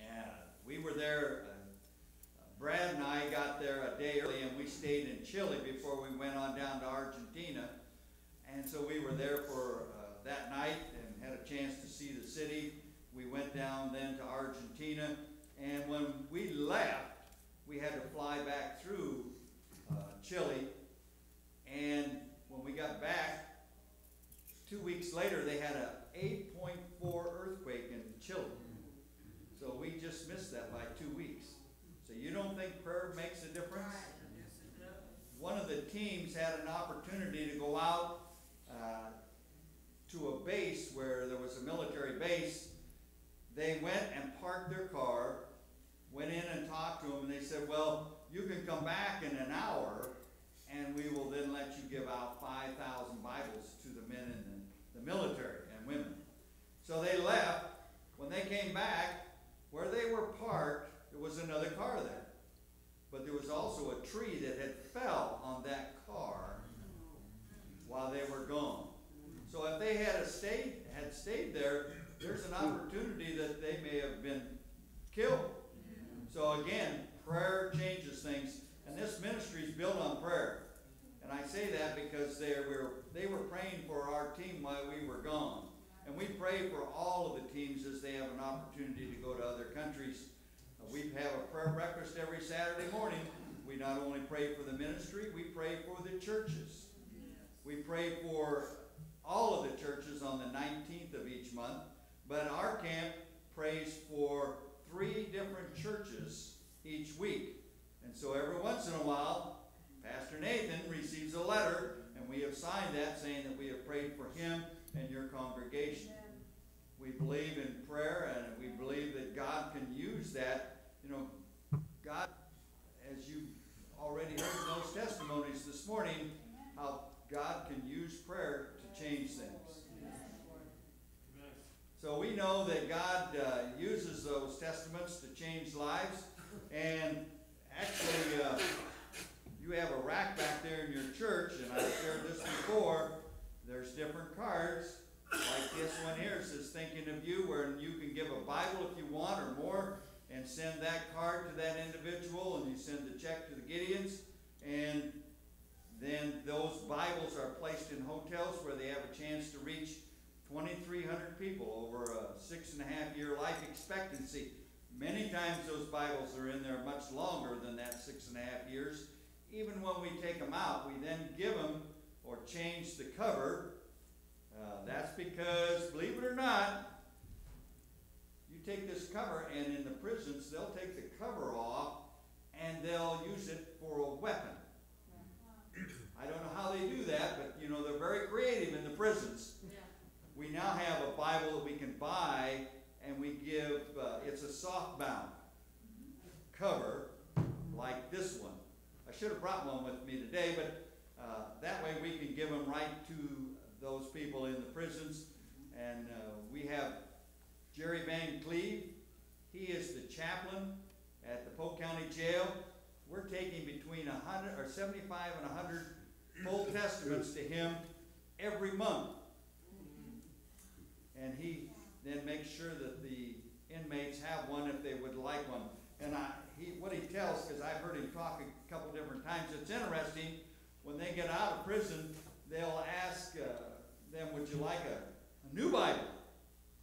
and we were there. Uh, Brad and I got there a day early, and we stayed in Chile before we went on down to Argentina. And so we were there for that night and had a chance to see the city. We went down then to Argentina, and when we left, we had to fly back through uh, Chile. And when we got back, two weeks later, they had a 8.4 earthquake in Chile. So we just missed that by two weeks. So you don't think prayer makes a difference? One of the teams had an opportunity to go out uh, to a base where there was a military base. They went and parked their car, went in and talked to them, and they said, well, you can come back in an hour, and we will then let you give out five thousand Bibles to the men in the, the military and women. So they left. When they came back, where they were parked, there was another car there. But there was also a tree that had fell on that car while they were gone. So if they had stayed, had stayed there, there's an opportunity that they may have been killed. So again, prayer changes things, and this ministry is built on prayer. And I say that because they were, they were praying for our team while we were gone. And we pray for all of the teams as they have an opportunity to go to other countries. Uh, We have a prayer breakfast every Saturday morning. We not only pray for the ministry, we pray for the churches. We pray for all of the churches on the 19th of each month, but our camp prays for three different churches each week. And so every once in a while, Pastor Nathan receives a letter, and we have signed that saying that we have prayed for him and your congregation. We believe in prayer, and we believe that God can use that. You know, God, as you already heard in those testimonies this morning, how God can use prayer to change things. So we know that God uh, uses those testaments to change lives. And actually, uh, you have a rack back there in your church, and I've shared this before. There's different cards, like this one here says thinking of you, where you can give a Bible if you want or more, and send that card to that individual, and you send the check to the Gideons. And then those Bibles are placed in hotels where they have a chance to reach 2,300 people over a six and a half year life expectancy. Many times those Bibles are in there much longer than that six and a half years. Even when we take them out, we then give them or change the cover. Uh, that's because, believe it or not, you take this cover and in the prisons they'll take the cover off and they'll use it for a weapon. I don't know how they do that, but you know they're very creative in the prisons. We now have a Bible that we can buy, and we give. Uh, it's a softbound cover, like this one. I should have brought one with me today, but uh, that way we can give them right to those people in the prisons. And uh, we have Jerry Van Cleve. He is the chaplain at the Polk County Jail. We're taking between 100 or 75 and 100 full testaments to him every month. And he then makes sure that the inmates have one if they would like one. And I, he, what he tells, because I've heard him talk a couple different times, it's interesting. When they get out of prison, they'll ask uh, them, "Would you like a, a new Bible?"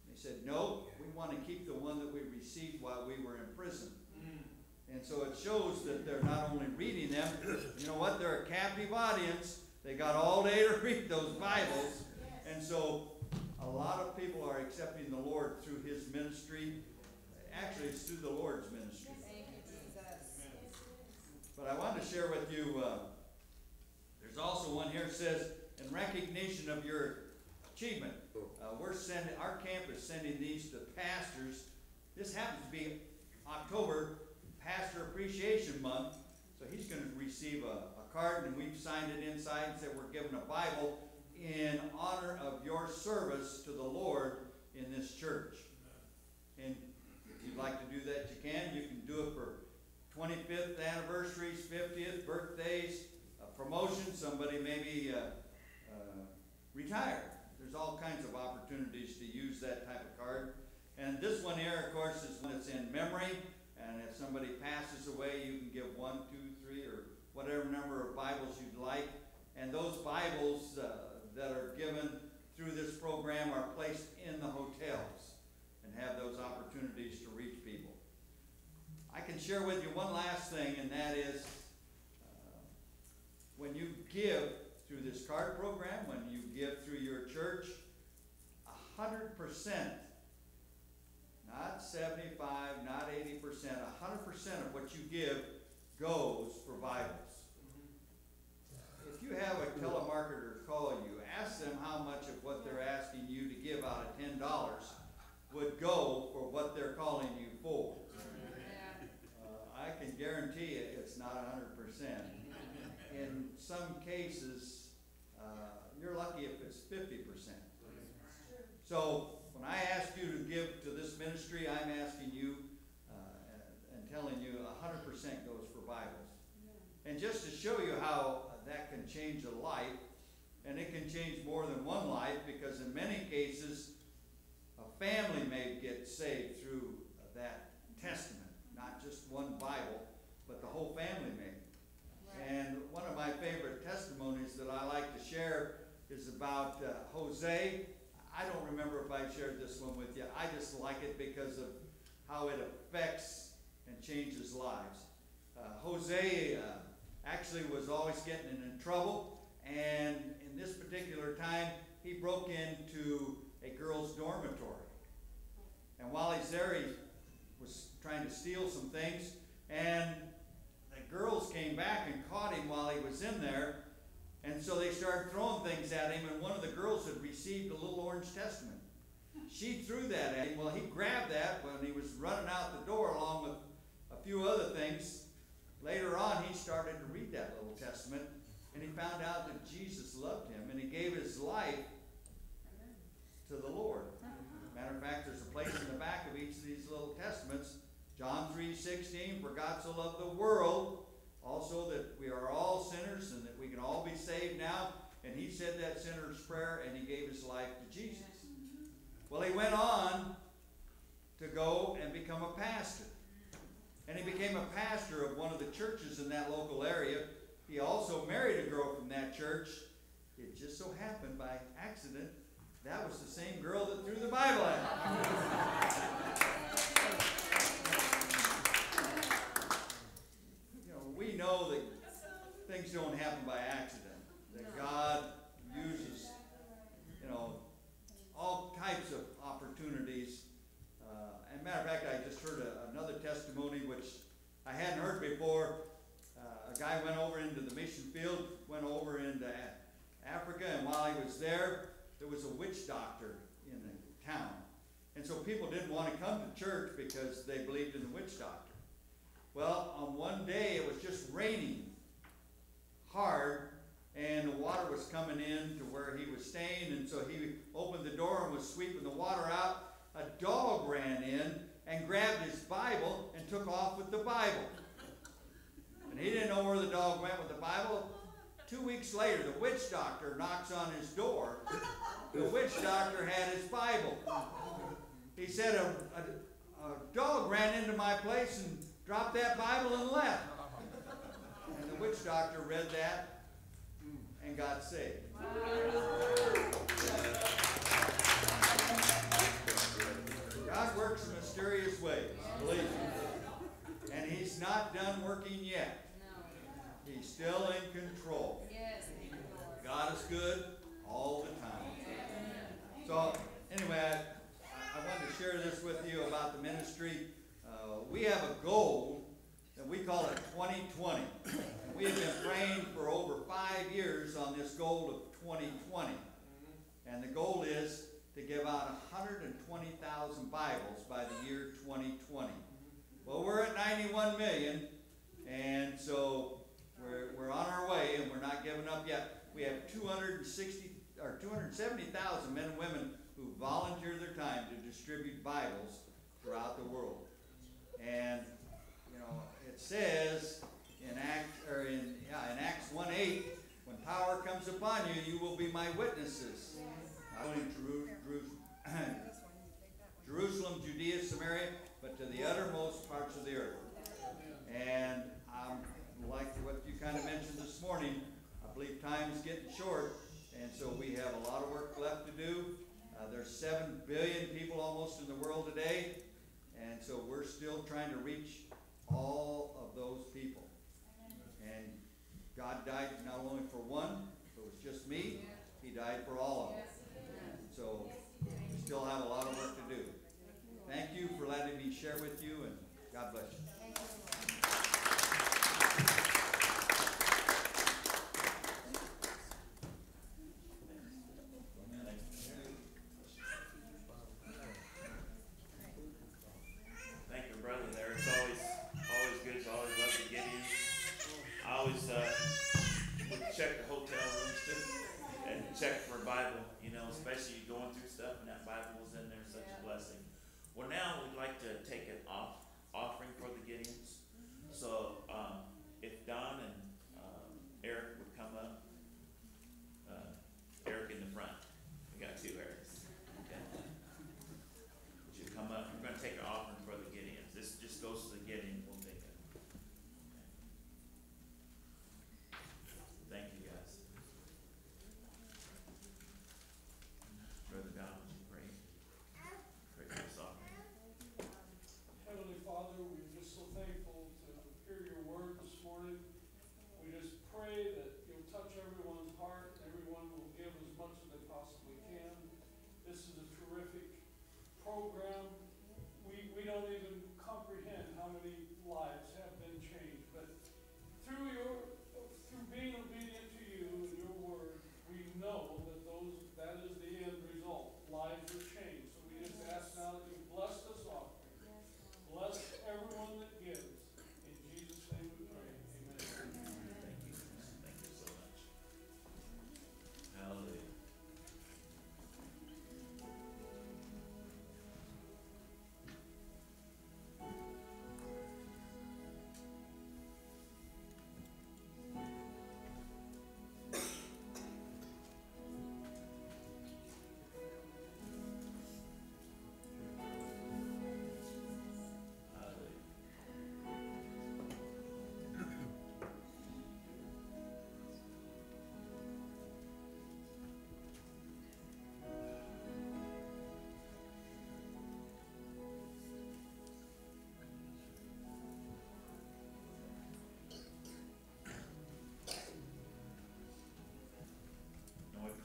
They said, "No, we want to keep the one that we received while we were in prison." And so it shows that they're not only reading them, you know what, they're a captive audience. They got all day to read those Bibles. And so a lot of people are accepting the Lord through his ministry. Actually, it's through the Lord's ministry. Thank you, Jesus. But I wanted to share with you, uh, there's also one here that says, in recognition of your achievement, uh, we're sending, our camp is sending these to pastors. This happens to be October Pastor Appreciation Month, so he's gonna receive a, a card, and we've signed it inside and said we're giving a Bible in honor of your service to the Lord in this church. And if you'd like to do that, you can. You can do it for twenty-fifth anniversaries, fiftieth, birthdays, a promotion, somebody maybe, uh, uh, retired. There's all kinds of opportunities to use that type of card. And this one here, of course, is one that's in memory, and if somebody passes away, you can give one, two, three, or whatever number of Bibles you'd like. And those Bibles, uh, that are given through this program are placed in the hotels and have those opportunities to reach people. I can share with you one last thing, and that is, uh, when you give through this card program, when you give through your church, a hundred percent, not seventy-five, not eighty percent, a hundred percent of what you give goes for Bibles. If you have a telemarketer call you, ask them how much of what they're asking you to give out of ten dollars would go for what they're calling you for. Uh, I can guarantee you, it's not hundred percent. In some cases, uh, you're lucky if it's fifty percent. So, when I ask you to give to this ministry, I'm asking you, uh, and telling you a hundred percent goes for Bibles. And just to show you how that can change a life, and it can change more than one life, because in many cases, a family may get saved through that testament, not just one Bible, but the whole family may. And one of my favorite testimonies that I like to share is about uh, Jose. I don't remember if I shared this one with you. I just like it because of how it affects and changes lives. Uh, Jose uh, actually was always getting in trouble, and in this particular time, he broke into a girl's dormitory. And while he's there, he was trying to steal some things, and the girls came back and caught him while he was in there. And so they started throwing things at him, and one of the girls had received a little orange testament. She threw that at him. Well, he grabbed that when he was running out the door, along with a few other things. Later on, he started to read that little testament, and he found out that Jesus loved him, and he gave his life to the Lord. Matter of fact, there's a place in the back of each of these little testaments. John 3:16, for God so loved the world, also that we are all sinners and that we can all be saved now. And he said that sinner's prayer and he gave his life to Jesus. Well, he went on to go and become a pastor. And he became a pastor of one of the churches in that local area. He also married a girl from that church. It just so happened by accident that was the same girl that threw the Bible at him. You know, we know that things don't happen by accident. That God uses, you know, all types of opportunities. Uh, and matter of fact, I just heard a, another testimony which I hadn't heard before. Uh, a guy went over into the mission field, went over into A- Africa, and while he was there, there was a witch doctor in the town. And so come to church because they believed in the witch doctor. Well, on one day it was just raining hard, and the water was coming in to where he was staying, and so he opened the door and was sweeping the water out. A dog ran in and grabbed his Bible and took off with the Bible. And he didn't know where the dog went with the Bible. Two weeks later, the witch doctor knocks on his door. The witch doctor had his Bible. He said, a, a, a dog ran into my place and dropped that Bible and left. And the witch doctor read that and got saved. God works in mysterious ways, believe me. And He's not done working yet. He's still in control. God is good all the time. So, anyway, I, wanted to share this with you about the ministry. Uh, we have a goal that we call it 2020. And we have been praying for over five years on this goal of 2020. And the goal is to give out 120,000 Bibles by the year 2020. Well, we're at 91 million, and so we're, we're on our way, and we're not giving up yet. We have 260 or 270,000 men and women who volunteer their time to distribute Bibles throughout the world. And you know, it says in Act or in yeah, in Acts 1:8, when power comes upon you, you will be my witnesses. Not only Jeru- Jeru- Jerusalem, Judea, Samaria, but to the uttermost parts of the earth. And like what you kind of mentioned this morning, I believe time is getting short, and so we have a lot of work left to do. Uh, there's seven billion people almost in the world today, and so we're still trying to reach all of those people. And God died not only for one, it was just me, He died for all of us. So, we still have a lot of work to do. Thank you for letting me share with you, and God bless you.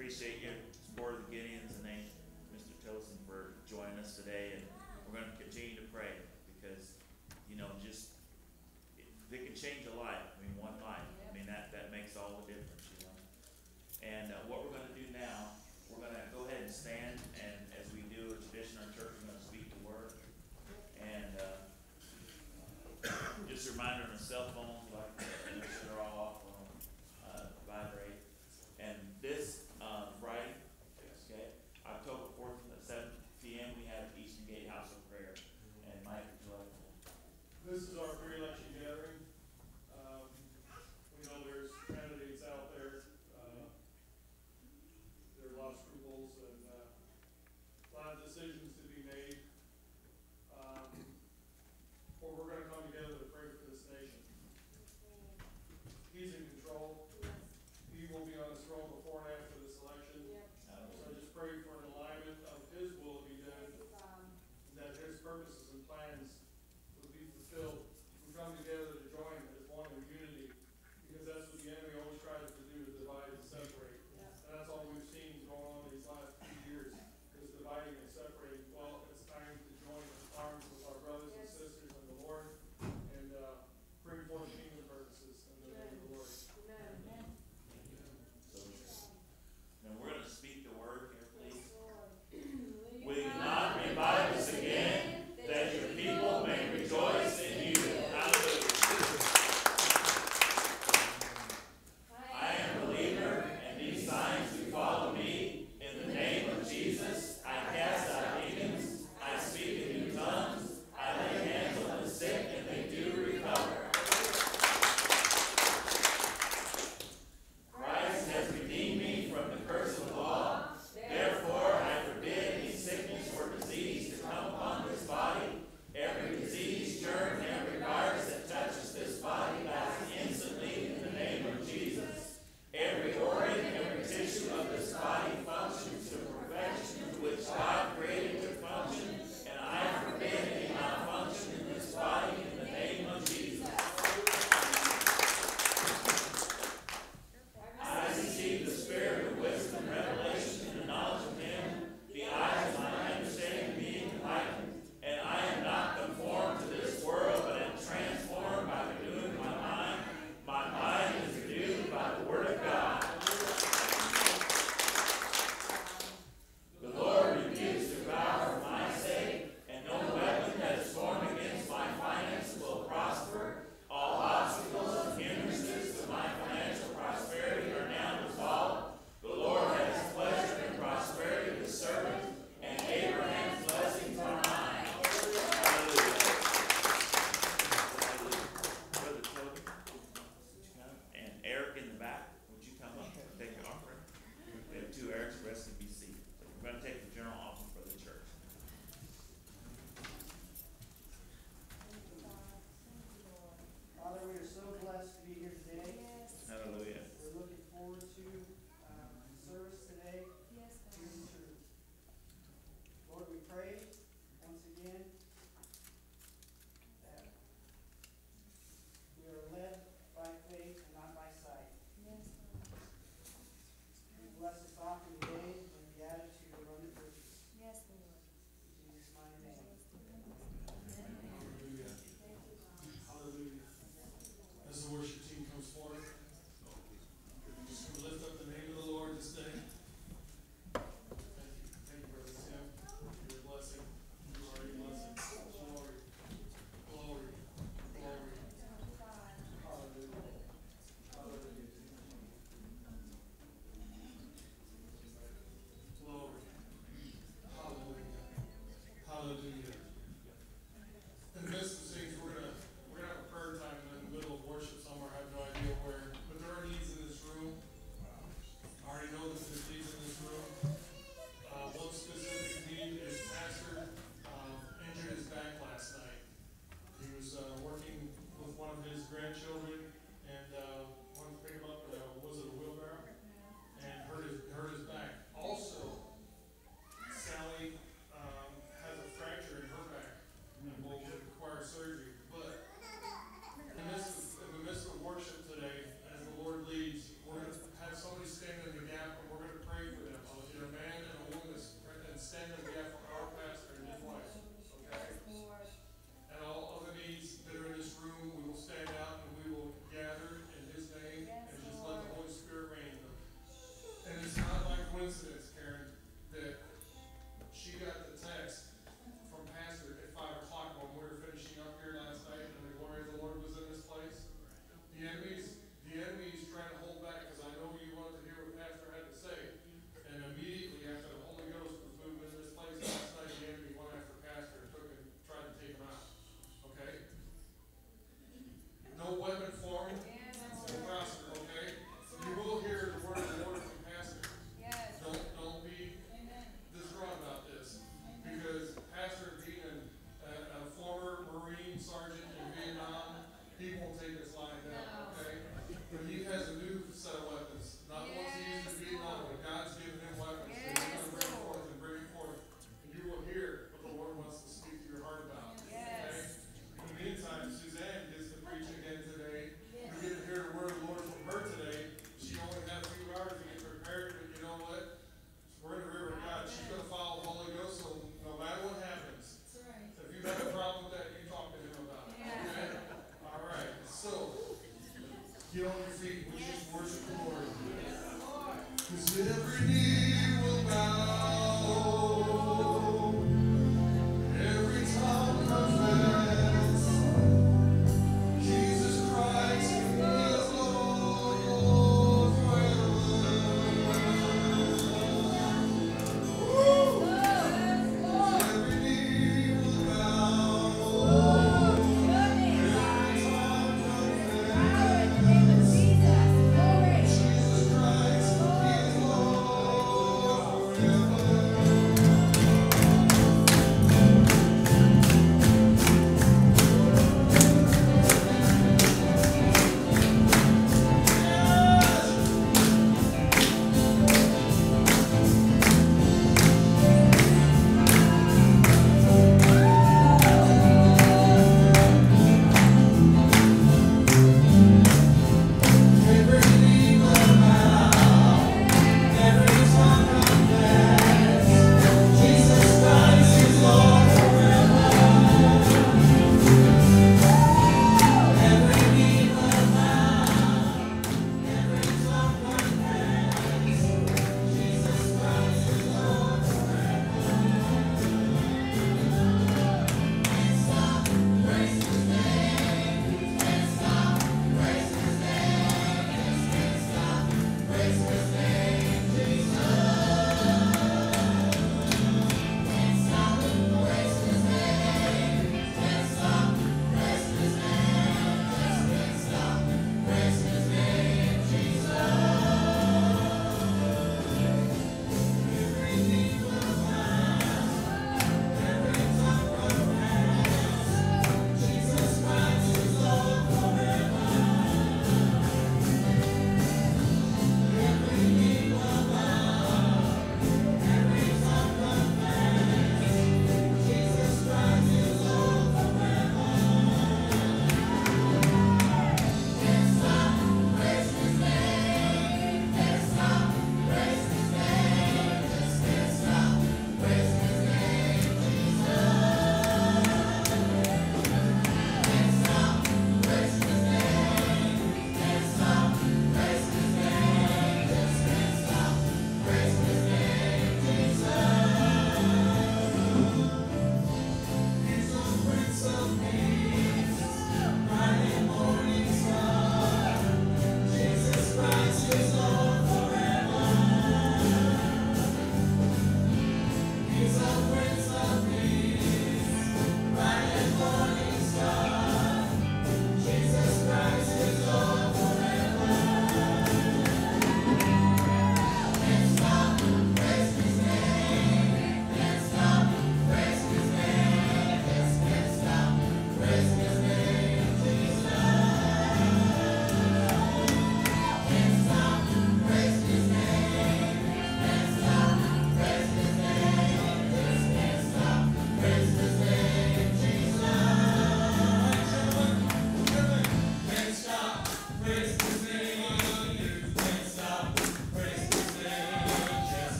Appreciate your support of the Gideons and thank Mr. Tillison for joining us today. And we're gonna continue to pray because, you know, just, it- they can change a life. I mean, one life. I mean, that, that makes all the difference, you know? And, uh, what we're gonna do now, we're gonna go ahead and stand and as we do a tradition our church, we're gonna speak the word. And, uh, just a reminder on the cell phones,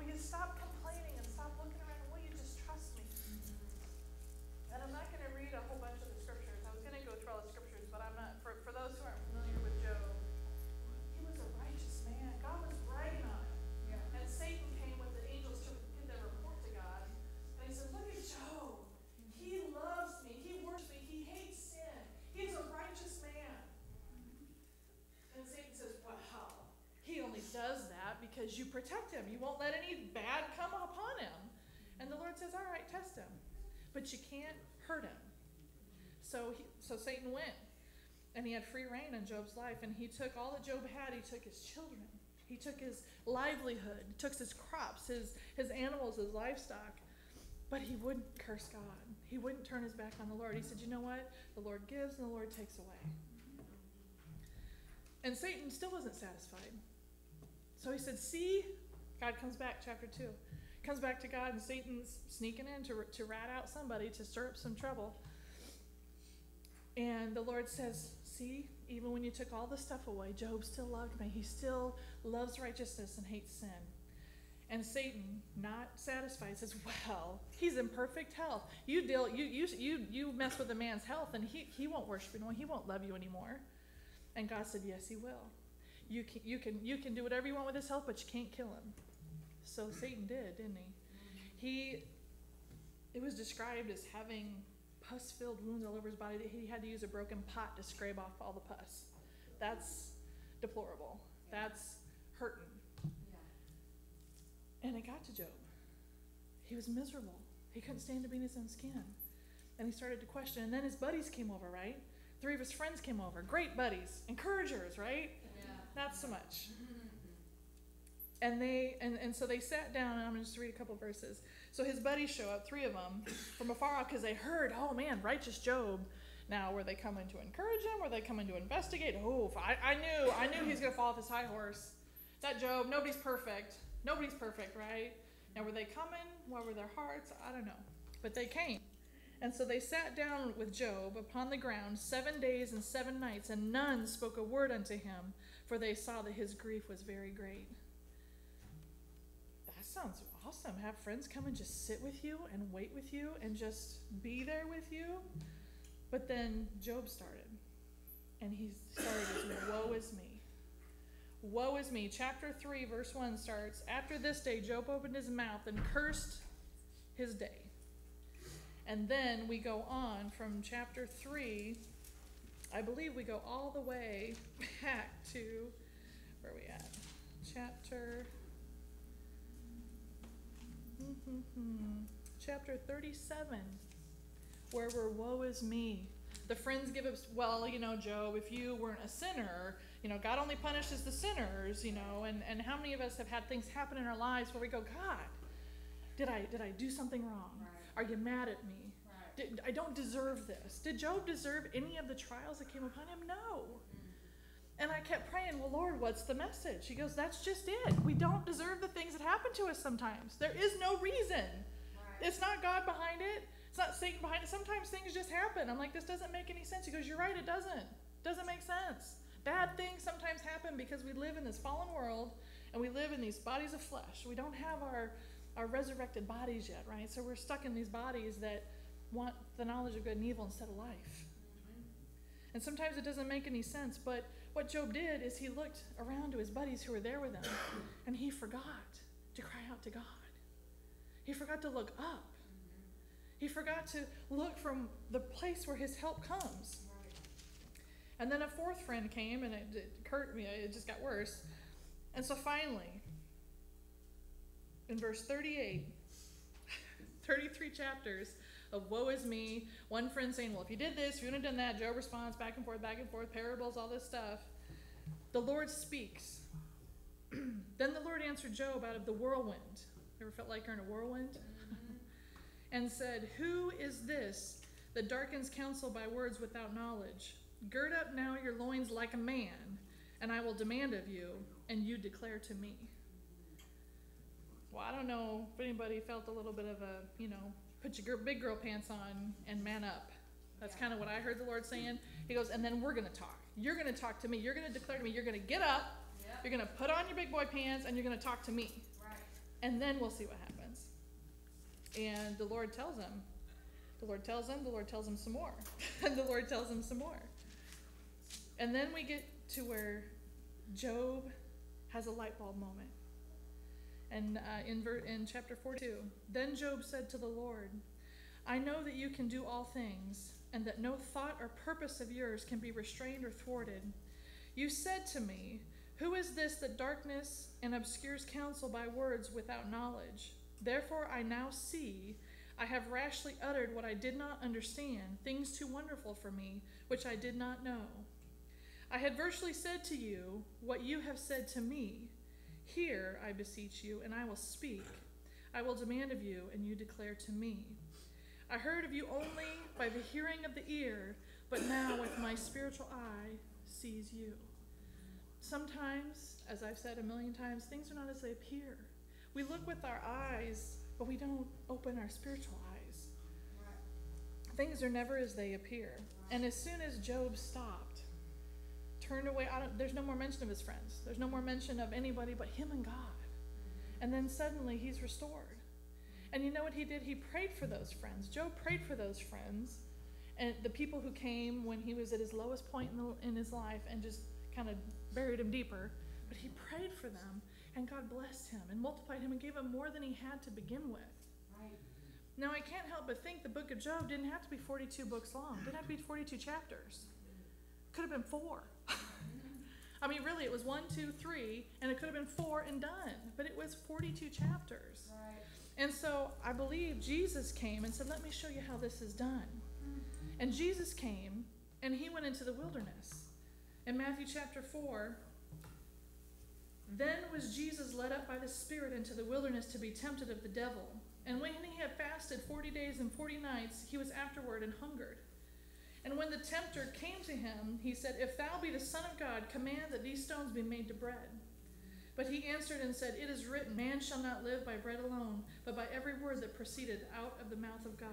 Will you stop complaining and stop looking around? Will you just trust me? And I'm not going to read a whole bunch of the scriptures. I was going to go through all the scriptures, but I'm not. For, for those who aren't familiar with Job, he was a righteous man. God was bragging on him. And Satan came with the angels to give their report to God. And he said, Look at Job. He loves me. He worships me. He hates sin. He's a righteous man. And Satan says, Wow. He only does that because you protect him. You won't let any bad come upon him. And the Lord says, All right, test him. But you can't hurt him. So, Satan went. And he had free rein in Job's life. And he took all that Job had, he took his children. He took his livelihood, he took his crops, his, his animals, his livestock. But he wouldn't curse God. He wouldn't turn his back on the Lord. He said, You know what? The Lord gives and the Lord takes away. And Satan still wasn't satisfied. So he said, See, God comes back, chapter 2. Comes back to God, and Satan's sneaking in to, to rat out somebody to stir up some trouble. And the Lord says, See, even when you took all the stuff away, Job still loved me. He still loves righteousness and hates sin. And Satan, not satisfied, says, Well, he's in perfect health. You deal you you you you mess with a man's health and he, he won't worship anymore, he won't love you anymore. And God said, Yes, he will. You can you can you can do whatever you want with his health, but you can't kill him. So Satan did, didn't he? He it was described as having pus filled wounds all over his body that he had to use a broken pot to scrape off all the pus. That's deplorable. That's hurting. And it got to Job. He was miserable. He couldn't stand to be in his own skin. And he started to question. And then his buddies came over, right? Three of his friends came over. Great buddies, encouragers, right? Yeah. Not so much. And they and, and so they sat down, and I'm gonna just read a couple verses. So his buddies show up, three of them, from afar off, because they heard, oh man, righteous Job. Now, were they coming to encourage him? Were they coming to investigate? Oh, I, I knew, I knew he was going to fall off his high horse. That Job, nobody's perfect. Nobody's perfect, right? Now, were they coming? What were their hearts? I don't know. But they came. And so they sat down with Job upon the ground seven days and seven nights, and none spoke a word unto him, for they saw that his grief was very great. That sounds awesome. Have friends come and just sit with you and wait with you and just be there with you. But then Job started, and he started as Woe is me. Woe is me. Chapter 3, verse 1 starts After this day, Job opened his mouth and cursed his day. And then we go on from chapter 3, I believe we go all the way back to, where are we at? Chapter, chapter 37, where we're, woe is me. The friends give us, well, you know, Job, if you weren't a sinner, you know, God only punishes the sinners, you know, and, and how many of us have had things happen in our lives where we go, God, did I, did I do something wrong? Are you mad at me? Did, I don't deserve this. Did Job deserve any of the trials that came upon him? No. Mm-hmm. And I kept praying, well, Lord, what's the message? He goes, that's just it. We don't deserve the things that happen to us sometimes. There is no reason. Right. It's not God behind it. It's not Satan behind it. Sometimes things just happen. I'm like, this doesn't make any sense. He goes, you're right, it doesn't. Doesn't make sense. Bad things sometimes happen because we live in this fallen world and we live in these bodies of flesh. We don't have our, our resurrected bodies yet, right? So we're stuck in these bodies that want the knowledge of good and evil instead of life. Mm-hmm. And sometimes it doesn't make any sense, but what Job did is he looked around to his buddies who were there with him and he forgot to cry out to God. He forgot to look up. He forgot to look from the place where his help comes. And then a fourth friend came and it, it hurt me, it just got worse. And so finally, in verse 38, 33 chapters, of woe is me. One friend saying, Well, if you did this, if you wouldn't have done that, Job responds back and forth, back and forth, parables, all this stuff. The Lord speaks. then the Lord answered Job out of the whirlwind. Ever felt like you're in a whirlwind? Mm-hmm. and said, Who is this that darkens counsel by words without knowledge? Gird up now your loins like a man, and I will demand of you, and you declare to me. Well, I don't know if anybody felt a little bit of a, you know, put your big girl pants on and man up. That's yeah. kind of what I heard the Lord saying. He goes, and then we're going to talk. You're going to talk to me. You're going to declare to me. You're going to get up. Yep. You're going to put on your big boy pants and you're going to talk to me. Right. And then we'll see what happens. And the Lord tells him. The Lord tells him. The Lord tells him some more. and the Lord tells him some more. And then we get to where Job has a light bulb moment. And uh, in, ver- in chapter 42, then Job said to the Lord, I know that you can do all things, and that no thought or purpose of yours can be restrained or thwarted. You said to me, Who is this that darkness and obscures counsel by words without knowledge? Therefore I now see I have rashly uttered what I did not understand, things too wonderful for me, which I did not know. I had virtually said to you what you have said to me. Hear, I beseech you, and I will speak. I will demand of you, and you declare to me. I heard of you only by the hearing of the ear, but now with my spiritual eye sees you. Sometimes, as I've said a million times, things are not as they appear. We look with our eyes, but we don't open our spiritual eyes. Things are never as they appear. And as soon as Job stopped, turned away. there's no more mention of his friends. There's no more mention of anybody but him and God. And then suddenly he's restored. And you know what he did? He prayed for those friends. Job prayed for those friends and the people who came when he was at his lowest point in, the, in his life and just kind of buried him deeper. But he prayed for them, and God blessed him and multiplied him and gave him more than he had to begin with. Right. Now, I can't help but think the book of Job didn't have to be 42 books long, it didn't have to be 42 chapters. Could have been four. I mean, really, it was one, two, three, and it could have been four and done, but it was 42 chapters. Right. And so I believe Jesus came and said, Let me show you how this is done. Mm-hmm. And Jesus came and he went into the wilderness. In Matthew chapter 4, then was Jesus led up by the Spirit into the wilderness to be tempted of the devil. And when he had fasted 40 days and 40 nights, he was afterward and hungered. And when the tempter came to him, he said, If thou be the Son of God, command that these stones be made to bread. But he answered and said, It is written, Man shall not live by bread alone, but by every word that proceedeth out of the mouth of God.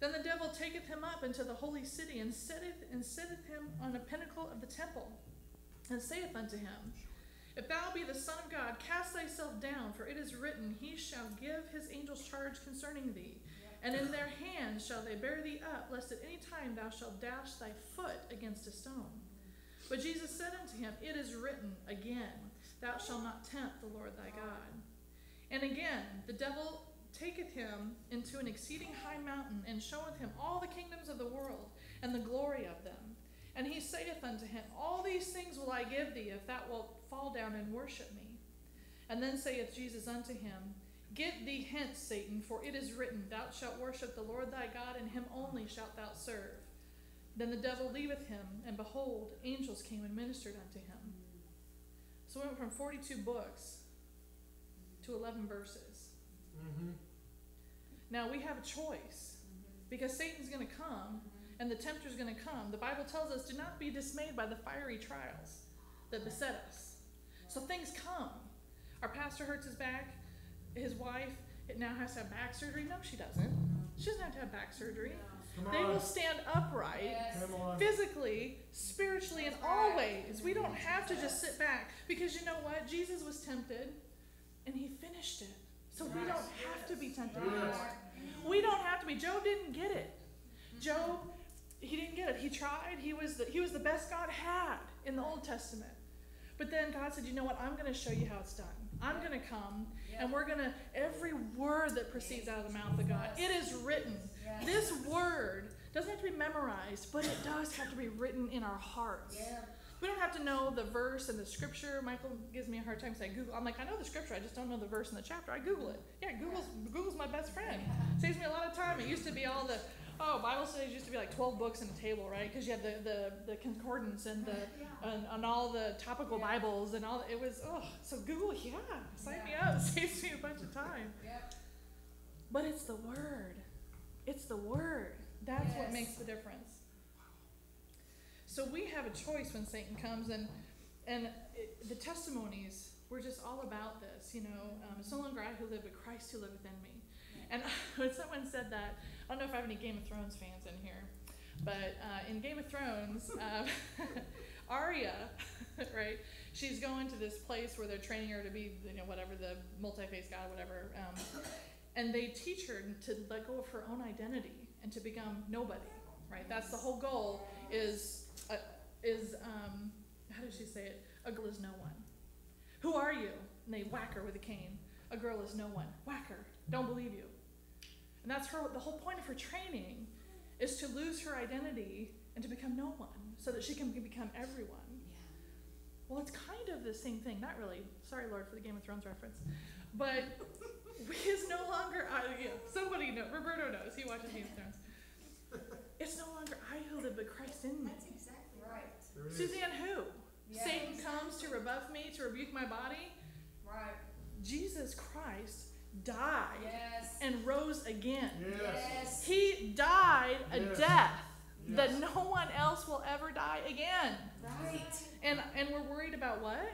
Then the devil taketh him up into the holy city, and setteth, and setteth him on a pinnacle of the temple, and saith unto him, If thou be the Son of God, cast thyself down, for it is written, He shall give his angels charge concerning thee, and in their hands shall they bear thee up, lest at any time thou shalt dash thy foot against a stone. But Jesus said unto him, It is written again, Thou shalt not tempt the Lord thy God. And again, the devil taketh him into an exceeding high mountain, and showeth him all the kingdoms of the world, and the glory of them. And he saith unto him, All these things will I give thee, if thou wilt fall down and worship me. And then saith Jesus unto him, Get thee hence, Satan, for it is written, Thou shalt worship the Lord thy God, and him only shalt thou serve. Then the devil leaveth him, and behold, angels came and ministered unto him. So we went from 42 books to 11 verses. Mm-hmm. Now we have a choice because Satan's going to come and the tempter's going to come. The Bible tells us, do not be dismayed by the fiery trials that beset us. So things come. Our pastor hurts his back. His wife it now has to have back surgery. No, she doesn't. Hmm? She doesn't have to have back surgery. Come They on. will stand upright Yes. Physically, spiritually, in That's all right. ways. We don't have to just sit back because you know what? Jesus was tempted and he finished it. So we don't have to be tempted Yes. anymore. We don't have to be. Job didn't get it. Mm-hmm. Job, he didn't get it. He tried. He was the, he was the best God had in the Old Testament. But then God said, you know what? I'm going to show you how it's done. I'm going to come and we're going to, every word that proceeds out of the mouth of God, it is written. Yes. This word doesn't have to be memorized, but it does have to be written in our hearts. Yeah. We don't have to know the verse and the scripture. Michael gives me a hard time saying Google. I'm like, I know the scripture, I just don't know the verse and the chapter. I Google it. Yeah, Google's Google's my best friend. Saves me a lot of time. It used to be all the oh Bible studies used to be like 12 books in a table, right? Because you had the, the the concordance and the and, and all the topical Yeah. Bibles and all. It was oh so Google yeah sign me up saves me a bunch of time. Yep. But it's the word. It's the word. That's what makes the difference. So we have a choice when Satan comes, and and it, the testimonies were just all about this. You know, um, it's no longer I who live, but Christ who liveth in me. And when someone said that, I don't know if I have any Game of Thrones fans in here, but uh, in Game of Thrones, um, Arya, right? She's going to this place where they're training her to be, you know, whatever the multi-faced god, whatever. Um, and they teach her to let go of her own identity and to become nobody, right? That's the whole goal. Is uh, is um, how did she say it? A girl is no one. Who are you? And they whack her with a cane. A girl is no one. Whack her. Don't believe you. And that's her. The whole point of her training is to lose her identity and to become no one, so that she can become everyone. Well, it's kind of the same thing. Not really. Sorry, Lord, for the Game of Thrones reference. But we is no longer. I yeah, somebody knows. Roberto knows. He watches Game of Thrones. It's no longer I who live, but Christ in me. That's exactly Right. There it is. Suzanne, who? Yes. Satan comes to rebuff me, to rebuke my body. Right. Jesus Christ died Yes. and rose again. Yes. Yes. He died a Yes. death Yes. that no one else will ever die again. Right. And and we're worried about what?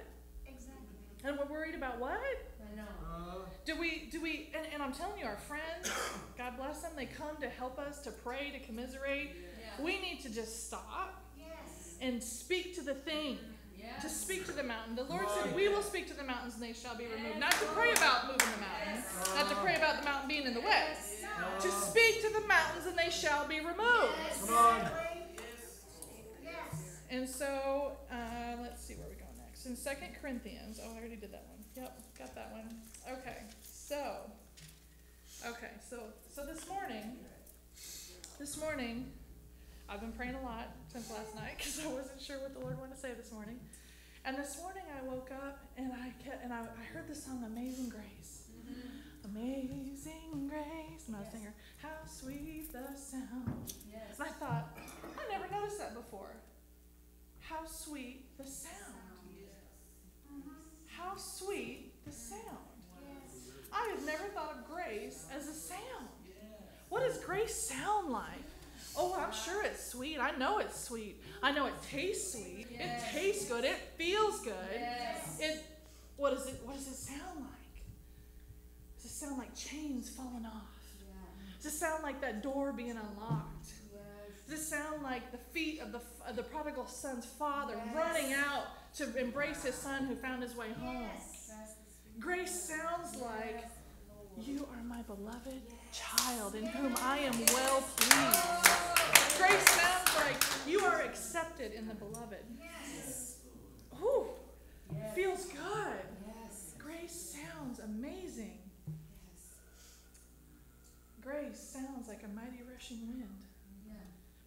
Exactly. And we're worried about what? I know. Uh, Do we do we and, and I'm telling you, our friends, God bless them, they come to help us, to pray, to commiserate. Yeah. We need to just stop Yes. and speak to the thing. Yes. To speak to the mountain. The Lord said, We will speak to the mountains and they shall be removed. Not to pray about moving the mountain, not to pray about the mountain being in the way. To speak to the mountains and they shall be removed. come on. And so, uh, let's see where we go next. In Second Corinthians, oh, I already did that one. Yep, got that one. Okay, so, okay, so so this morning, this morning, I've been praying a lot since last night because I wasn't sure what the Lord wanted to say this morning. And this morning I woke up and I kept, and I, I heard the song "Amazing Grace." Mm-hmm. Amazing Grace, and I was Yes. singing, "How sweet the sound." Yes. And I thought, I never noticed that before. How sweet the sound. Mm-hmm. How sweet the sound. Yes. I have never thought of grace as a sound. What does grace sound like? Oh, I'm sure it's sweet. I know it's sweet. I know it tastes sweet. Yes. It tastes good. It feels good. Yes. It what does it what does it sound like? Does it sound like chains falling off? Does it sound like that door being unlocked? Does it sound like the feet of the of the prodigal son's father Yes. running out to embrace his son who found his way home? Grace sounds like you are my beloved child in whom I am well pleased. Grace sounds like you are accepted in the beloved. Ooh, feels good. Grace sounds amazing. Grace sounds like a mighty rushing wind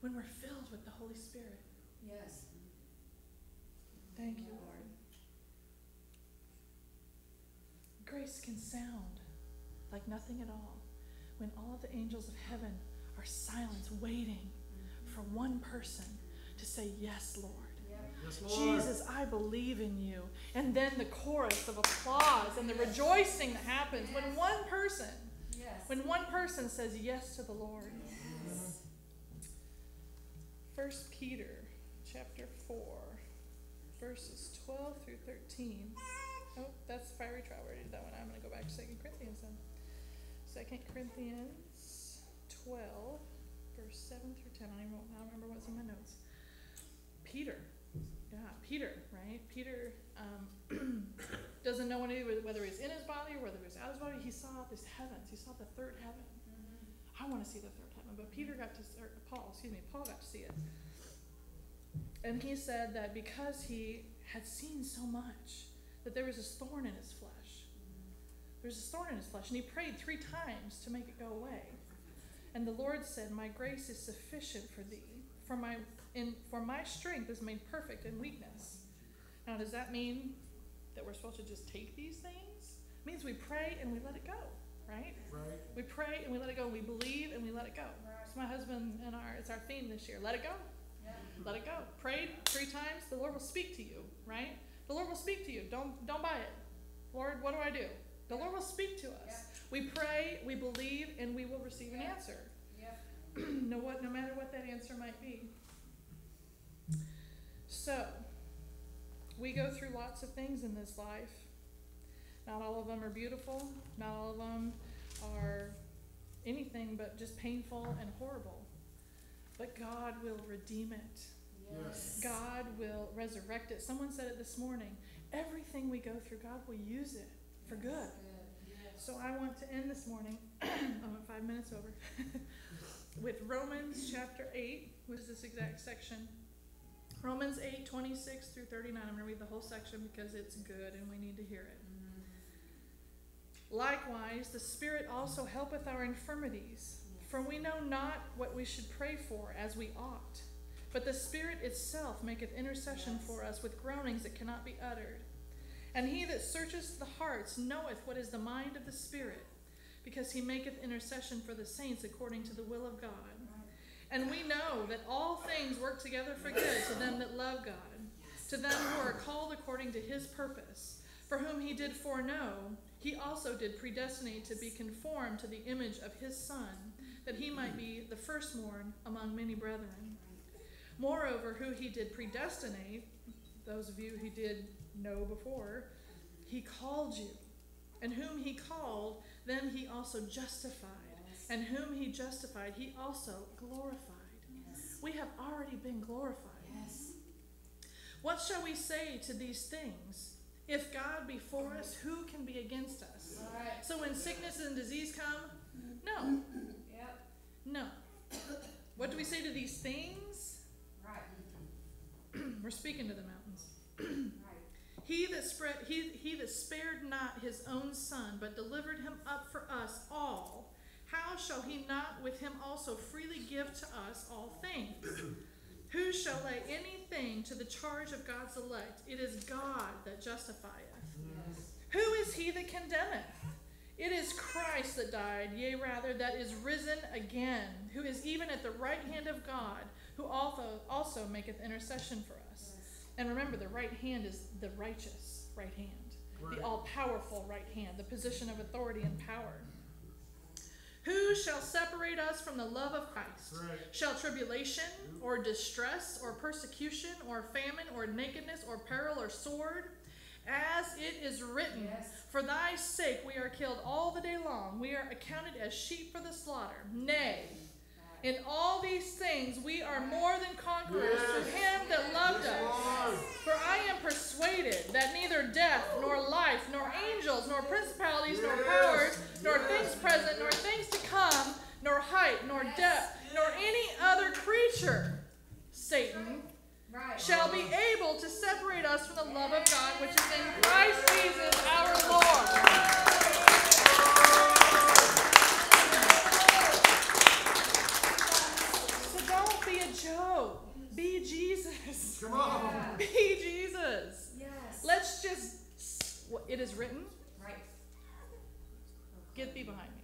when we're filled with the Holy Spirit. Yes. Thank you, Lord. Grace can sound like nothing at all when all of the angels of heaven are silent, waiting for one person to say, Yes, Lord. Jesus, I believe in you. And then the chorus of applause and the rejoicing that happens when one person, Yes. when one person says yes to the Lord. First Peter chapter 4, verses 12 through 13. Oh, that's fiery trial. We already did that one. I'm going to go back to 2 Corinthians then. 2 Corinthians 12, verse 7 through 10. I don't, I don't remember what's in my notes. Peter. Yeah, Peter, right? Peter um, doesn't know whether he's in his body or whether he was out of his body. He saw this heavens. He saw the third heaven. I want to see the third heaven, but Peter got to, or Paul, excuse me, Paul got to see it. And he said that because he had seen so much, that there was this thorn in his flesh. There was this thorn in his flesh, and he prayed three times to make it go away. And the Lord said, My grace is sufficient for thee, for my in for my strength is made perfect in weakness. Now does that mean that we're supposed to just take these things? It means we pray and we let it go, right? Right. We pray and we let it go. We believe and we let it go. It's my husband and our it's our theme this year. Let it go. Let it go. Prayed three times, the Lord will speak to you, right? The Lord will speak to you. Don't don't buy it. Lord, what do I do? The Lord will speak to us. We pray, we believe, and we will receive an answer. no what no matter what that answer might be. So we go through lots of things in this life. Not all of them are beautiful, not all of them are anything but just painful and horrible. But God will redeem it. Yes. God will resurrect it. Someone said it this morning. Everything we go through, God will use it for good. So I want to end this morning, I'm at five minutes over, with Romans chapter 8, which is this exact section. Romans 8, 26 through 39. I'm going to read the whole section because it's good and we need to hear it. Likewise, the Spirit also helpeth our infirmities, for we know not what we should pray for as we ought. But the Spirit itself maketh intercession for us with groanings that cannot be uttered. And he that searcheth the hearts knoweth what is the mind of the Spirit, because he maketh intercession for the saints according to the will of God. And we know that all things work together for good to them that love God, to them who are called according to his purpose, for whom he did foreknow, he also did predestinate to be conformed to the image of his Son, that he might be the firstborn among many brethren. Moreover, who he did predestinate, those of you who did know before, he called you. And whom he called, them he also justified. And whom he justified, he also glorified. We have already been glorified. What shall we say to these things? If God be for us, who can be against us? So when sickness and disease come, no, Yep. no. What do we say to these things? Right. We're speaking to the mountains. He that spread he, he that spared not his own son, but delivered him up for us all, how shall he not with him also freely give to us all things? Who shall lay anything to the charge of God's elect? It is God that justifieth. Who is he that condemneth? It is Christ that died, yea, rather, that is risen again, who is even at the right hand of God, who also, also maketh intercession for us. And remember, the right hand is the righteous right hand, the all powerful right hand, the position of authority and power. Who shall separate us from the love of Christ? Right. Shall tribulation, or distress, or persecution, or famine, or nakedness, or peril, or sword? As it is written, For thy sake we are killed all the day long, we are accounted as sheep for the slaughter. Nay, in all these things we are more than conquerors through him that loved us. For I am persuaded that neither death, nor life, nor angels, nor principalities, nor powers, nor things present, nor things to come, nor height, nor depth, nor any other creature, Satan, Right. shall be able to separate us from the love of God which is in Christ Jesus our Lord. Be a Be Jesus. Come on. Be Jesus. Yes. Let's just. It is written. Right. Get thee behind me.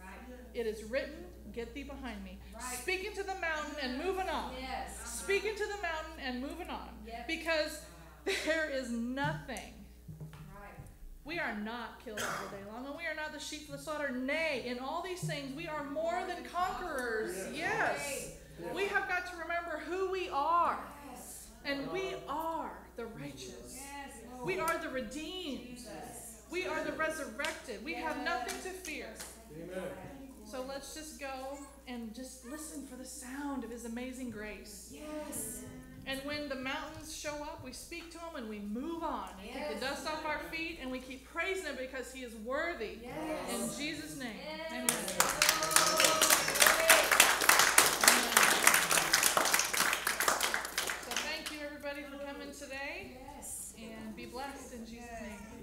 Right. It is written. Get thee behind me. Right. Speaking to the mountain and moving on. Yes. Uh-huh. Speaking to the mountain and moving on. Yep. Because there is nothing. Right. We are not killed all day long, and we are not the sheep of the slaughter. Nay, in all these things we are more than conquerors. Yes. We have got to remember who we are. And we are the righteous. We are the redeemed. We are the resurrected. We have nothing to fear. Amen. So let's just go and just listen for the sound of His amazing grace. Yes. And when the mountains show up, we speak to Him and we move on. And kick the dust off our feet and we keep praising Him because He is worthy. Yes. In Jesus' name. Yes. Amen. everybody for coming today. Yes. And be blessed in Jesus' name.